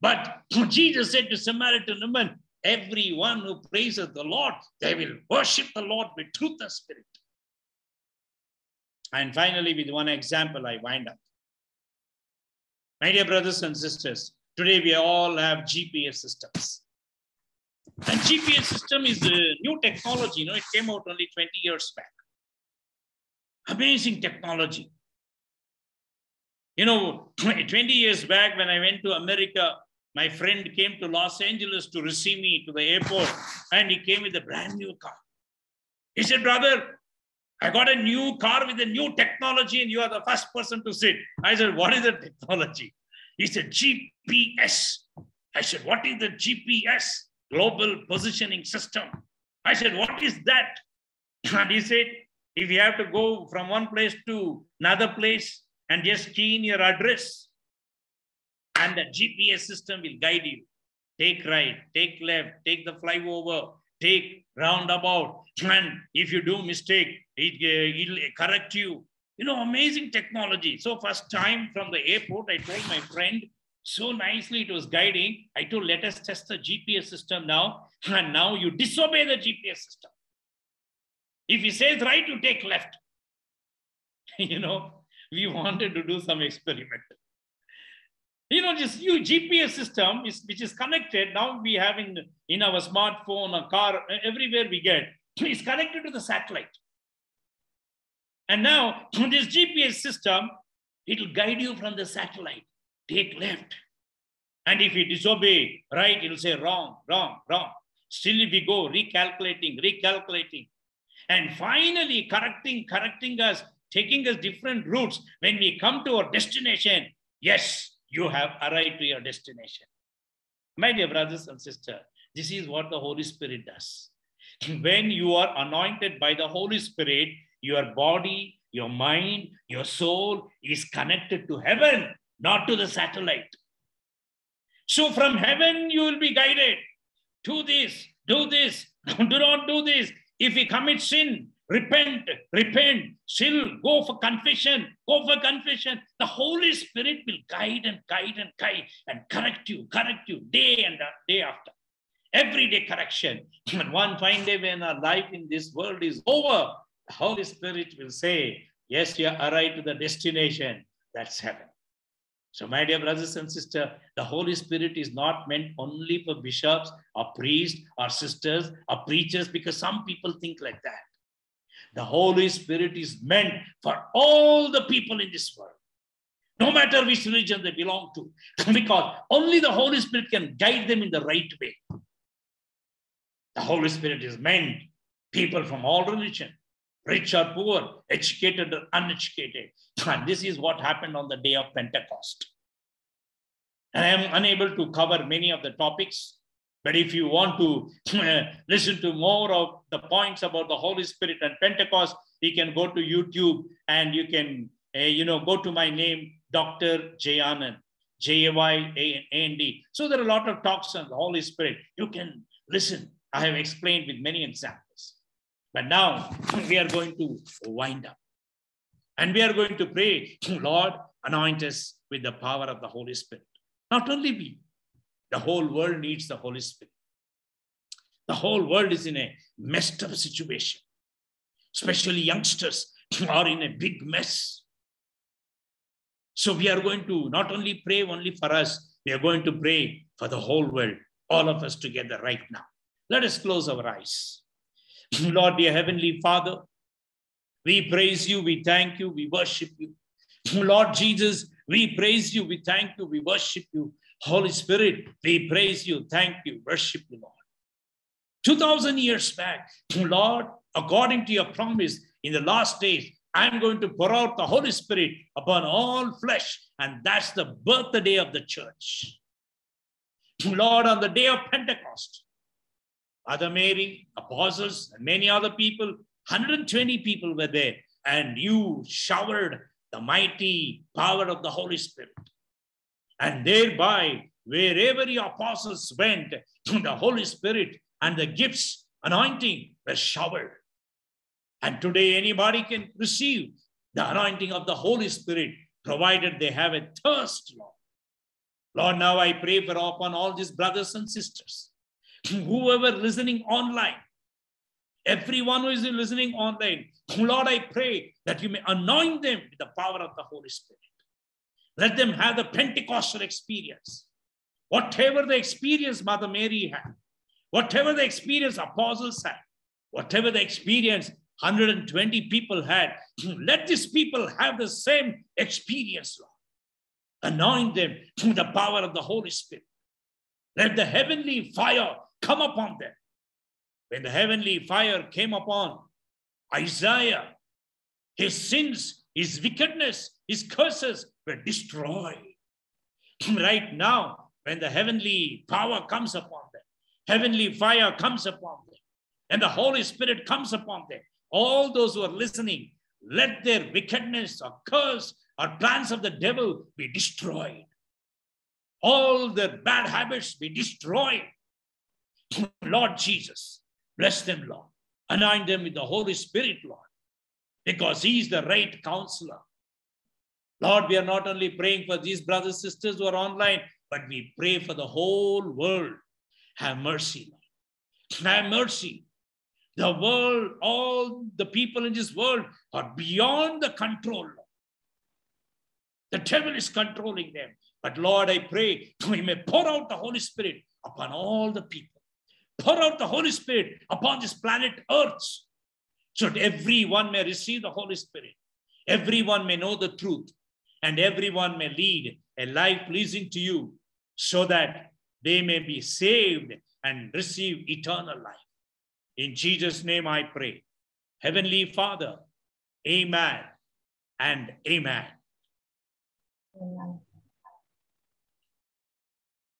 But Jesus said to Samaritan woman, everyone who praises the Lord, they will worship the Lord with truth and spirit. And finally, with one example, I wind up. My dear brothers and sisters, today we all have GPS systems. And GPS system is a new technology. You know, it came out only 20 years back. Amazing technology. You know, 20 years back when I went to America, my friend came to Los Angeles to receive me to the airport and he came with a brand new car. He said, brother, I got a new car with a new technology and you are the first person to sit. I said, what is the technology? He said, GPS. I said, what is the GPS? Global Positioning System. I said, what is that? And he said, if you have to go from one place to another place and just key in your address, and the GPS system will guide you. Take right, take left, take the flyover, take roundabout. And if you do mistake, it, uh, it'll correct you. You know, amazing technology. So first time from the airport, I told my friend, so nicely it was guiding. I told, let us test the GPS system now. And now you disobey the GPS system. If he says right, you take left. you know, we wanted to do some experiment. You know, this new GPS system is which is connected. Now we have in, in our smartphone, a car, everywhere we get, is connected to the satellite. And now this GPS system, it will guide you from the satellite. Take left. And if you disobey right, it will say wrong, wrong, wrong. Still, if we go recalculating, recalculating, and finally correcting, correcting us, taking us different routes, when we come to our destination, yes, you have arrived to your destination. My dear brothers and sisters, this is what the Holy Spirit does. When you are anointed by the Holy Spirit, your body, your mind, your soul is connected to heaven, not to the satellite. So from heaven, you will be guided. Do this, do this, do not do this. If we commit sin, repent, repent, still go for confession, go for confession. The Holy Spirit will guide and guide and guide and correct you, correct you day and day after. Everyday correction. And one fine day when our life in this world is over, the Holy Spirit will say, Yes, you are arrived to the destination. That's heaven. So, my dear brothers and sisters, the Holy Spirit is not meant only for bishops or priests or sisters or preachers because some people think like that. The Holy Spirit is meant for all the people in this world, no matter which religion they belong to, because only the Holy Spirit can guide them in the right way. The Holy Spirit is meant people from all religion, rich or poor, educated or uneducated. And this is what happened on the day of Pentecost. And I am unable to cover many of the topics, but if you want to listen to more of the points about the Holy Spirit and Pentecost, you can go to YouTube and you can, uh, you know, go to my name, Dr. Jayanand, J-A-Y-A-N-D. So there are a lot of talks on the Holy Spirit. You can listen. I have explained with many examples. But now we are going to wind up. And we are going to pray, Lord, anoint us with the power of the Holy Spirit. Not only we, the whole world needs the Holy Spirit. The whole world is in a messed up situation, especially youngsters are in a big mess. So we are going to not only pray only for us, we are going to pray for the whole world, all of us together right now. Let us close our eyes. Lord, dear Heavenly Father, we praise you, we thank you, we worship you. Lord Jesus, we praise you, we thank you, we worship you. Holy Spirit, we praise you, thank you, worship you, Lord. 2000 years back, Lord, according to your promise, in the last days, I'm going to pour out the Holy Spirit upon all flesh, and that's the birthday of the church. Lord, on the day of Pentecost, Mother Mary, apostles, and many other people, 120 people were there, and you showered the mighty power of the Holy Spirit. And thereby, wherever the apostles went, the Holy Spirit and the gifts, anointing were showered. And today, anybody can receive the anointing of the Holy Spirit, provided they have a thirst, Lord. Lord, now I pray for upon all these brothers and sisters, whoever listening online, everyone who is listening online, Lord, I pray that you may anoint them with the power of the Holy Spirit. Let them have the Pentecostal experience. Whatever the experience Mother Mary had, whatever the experience apostles had, whatever the experience 120 people had, let these people have the same experience, Lord. Anoint them through the power of the Holy Spirit. Let the heavenly fire come upon them. When the heavenly fire came upon Isaiah, his sins, his wickedness, his curses were destroyed. Right now, when the heavenly power comes upon them, heavenly fire comes upon them, and the Holy Spirit comes upon them, all those who are listening, let their wickedness or curse or plans of the devil be destroyed. All their bad habits be destroyed. Lord Jesus, bless them, Lord. Anoint them with the Holy Spirit, Lord, because He is the right counselor. Lord, we are not only praying for these brothers and sisters who are online, but we pray for the whole world. Have mercy, Lord. Have mercy. The world, all the people in this world are beyond the control. The devil is controlling them. But Lord, I pray we may pour out the Holy Spirit upon all the people. Pour out the Holy Spirit upon this planet Earth so that everyone may receive the Holy Spirit. Everyone may know the truth and everyone may lead a life pleasing to you so that they may be saved and receive eternal life. In Jesus' name I pray. Heavenly Father, amen and amen. Amen.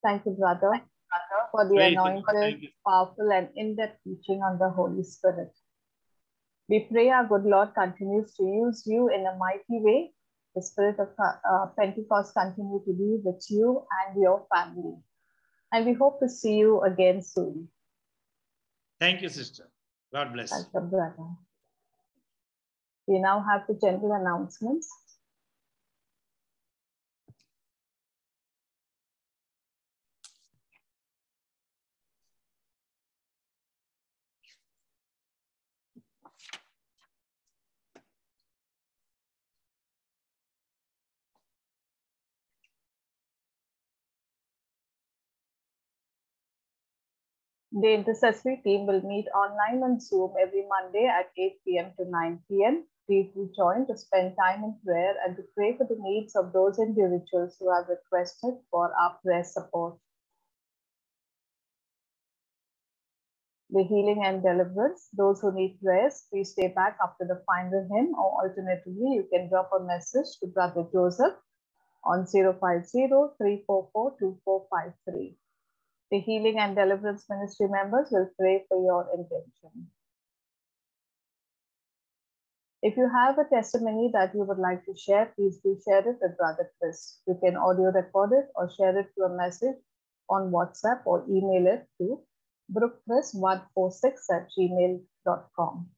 Thank you, brother, for the Praise anointed, powerful, and in-depth teaching on the Holy Spirit. We pray our good Lord continues to use you in a mighty way. The Spirit of uh, Pentecost continue to be with you and your family. And we hope to see you again soon. Thank you, sister. God bless. Welcome, brother. We now have the general announcements. The intercessory team will meet online on Zoom every Monday at 8 p.m. to 9 p.m. Please join to spend time in prayer and to pray for the needs of those individuals who have requested for our prayer support. The healing and deliverance, those who need prayers, please stay back after the final hymn or alternatively, you can drop a message to Brother Joseph on 050 344 2453. The Healing and Deliverance Ministry members will pray for your intention. If you have a testimony that you would like to share, please do share it with Brother Chris. You can audio record it or share it to a message on WhatsApp or email it to brookchris146 at gmail.com.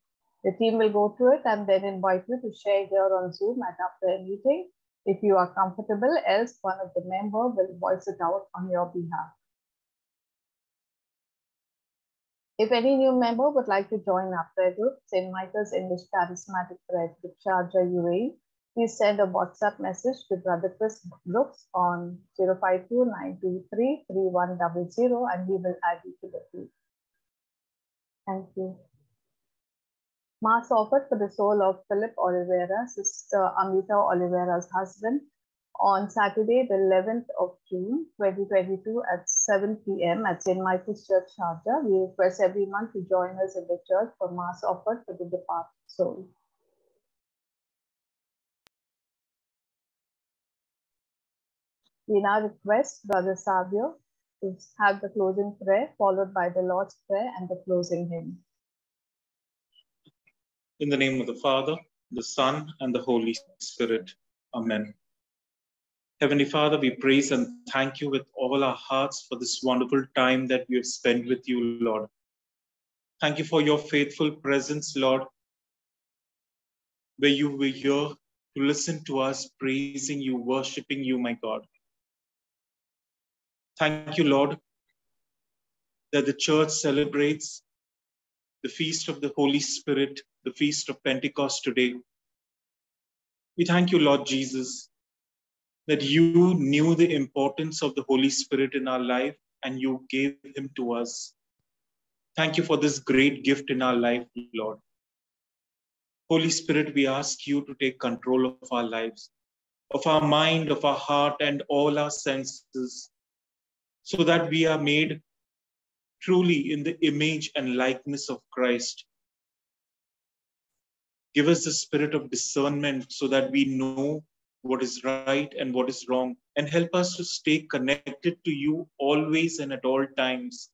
The team will go through it and then invite you to share here on Zoom at our prayer meeting. If you are comfortable, else one of the member will voice it out on your behalf. If any new member would like to join our prayer group, St. Michael's English Charismatic Prayer Group, Sharjah, UAE, please send a WhatsApp message to Brother Chris Brooks on 052-923-3100 and we will add you to the group. Thank you. Mass offered for the soul of Philip Oliveira, Sister Amita Oliveira's husband, on Saturday, the 11th of June, 2022 at 7 p.m. at St. Michael's Church, Sharjah. We request everyone to join us in the church for Mass offered for the departed soul. We now request Brother Savio to have the closing prayer, followed by the Lord's Prayer and the closing hymn. In the name of the Father, the Son, and the Holy Spirit. Amen. Heavenly Father, we praise and thank you with all our hearts for this wonderful time that we have spent with you, Lord. Thank you for your faithful presence, Lord, where you were here to listen to us, praising you, worshiping you, my God. Thank you, Lord, that the church celebrates the feast of the Holy Spirit, the feast of Pentecost today. We thank you, Lord Jesus, that you knew the importance of the Holy Spirit in our life and you gave him to us. Thank you for this great gift in our life, Lord. Holy Spirit, we ask you to take control of our lives, of our mind, of our heart, and all our senses, so that we are made truly in the image and likeness of Christ. Give us the spirit of discernment so that we know what is right and what is wrong, and help us to stay connected to you always and at all times.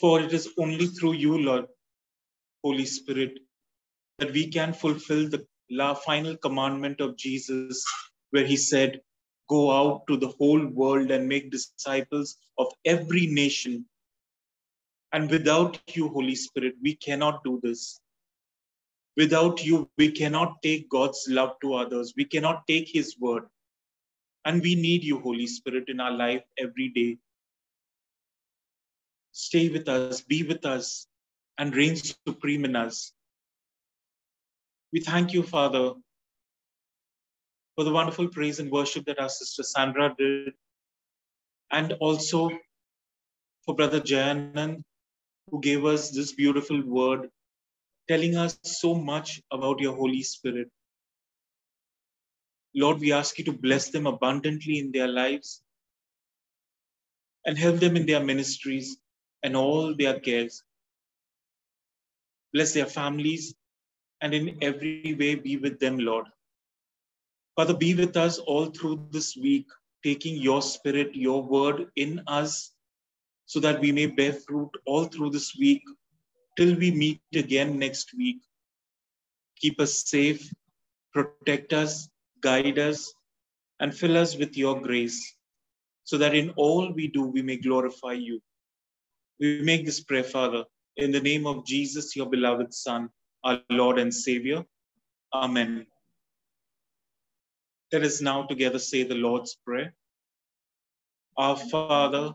For it is only through you, Lord, Holy Spirit, that we can fulfill the final commandment of Jesus, where he said, Go out to the whole world and make disciples of every nation. And without you, Holy Spirit, we cannot do this. Without you, we cannot take God's love to others. We cannot take His word. And we need you, Holy Spirit, in our life every day. Stay with us, be with us, and reign supreme in us. We thank you, Father, for the wonderful praise and worship that our sister Sandra did, and also for Brother Jayanand, who gave us this beautiful word telling us so much about your Holy Spirit. Lord, we ask you to bless them abundantly in their lives and help them in their ministries and all their cares. Bless their families and in every way be with them, Lord. Father, be with us all through this week, taking your spirit, your word in us, so that we may bear fruit all through this week till we meet again next week. Keep us safe, protect us, guide us, and fill us with your grace, so that in all we do we may glorify you. We make this prayer, Father, In the name of Jesus, your beloved Son, our Lord and Savior. Amen. Let us now together say the Lord's Prayer. Our Father,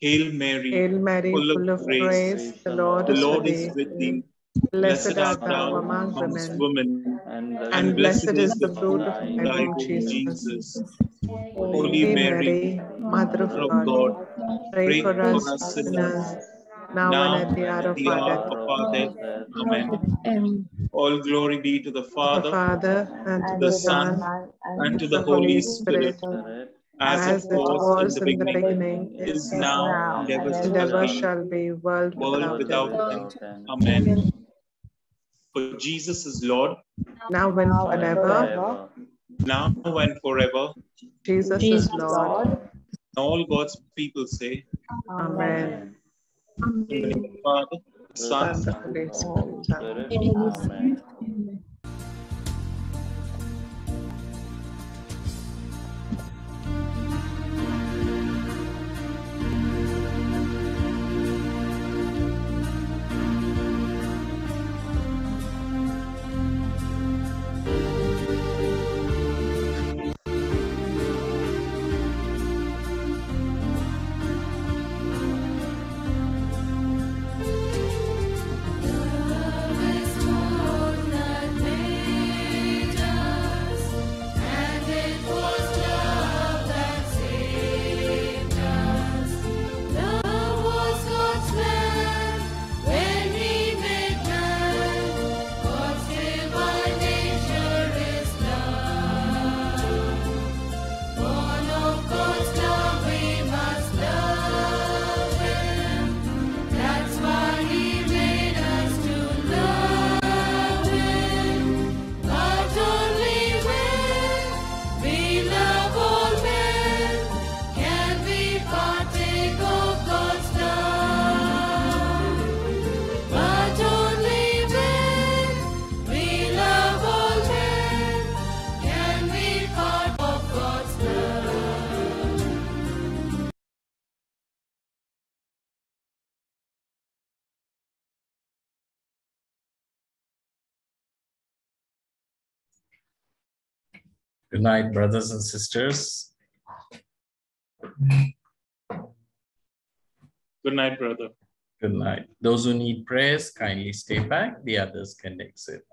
Hail Mary, Hail Mary, full of grace, grace, the Lord the is Lord with is thee. with thee. Blessed art thou among amongst women, women, and and blessed is the fruit of thy thy womb, womb, Jesus. Jesus. Holy Holy Mary, Mary, Mother of of God, God, pray for us sinners, now now and at the hour of our death. of our death. Amen. All glory be to the The Father, Father, and to the the Son, Son, and to the the Holy Holy Spirit, Spirit, as as it it was was in the beginning, beginning, is now, and ever and shall ever be, shall be, world world without without end. end. Amen. For Jesus is Lord, Now and forever, now and forever. Jesus is Lord. All God's people say, Amen. in the name of the Father, Son, And Holy Spirit. Amen. Good night, brothers and sisters. Good night, brother. Good night. Those who need prayers, kindly stay back. The others can exit.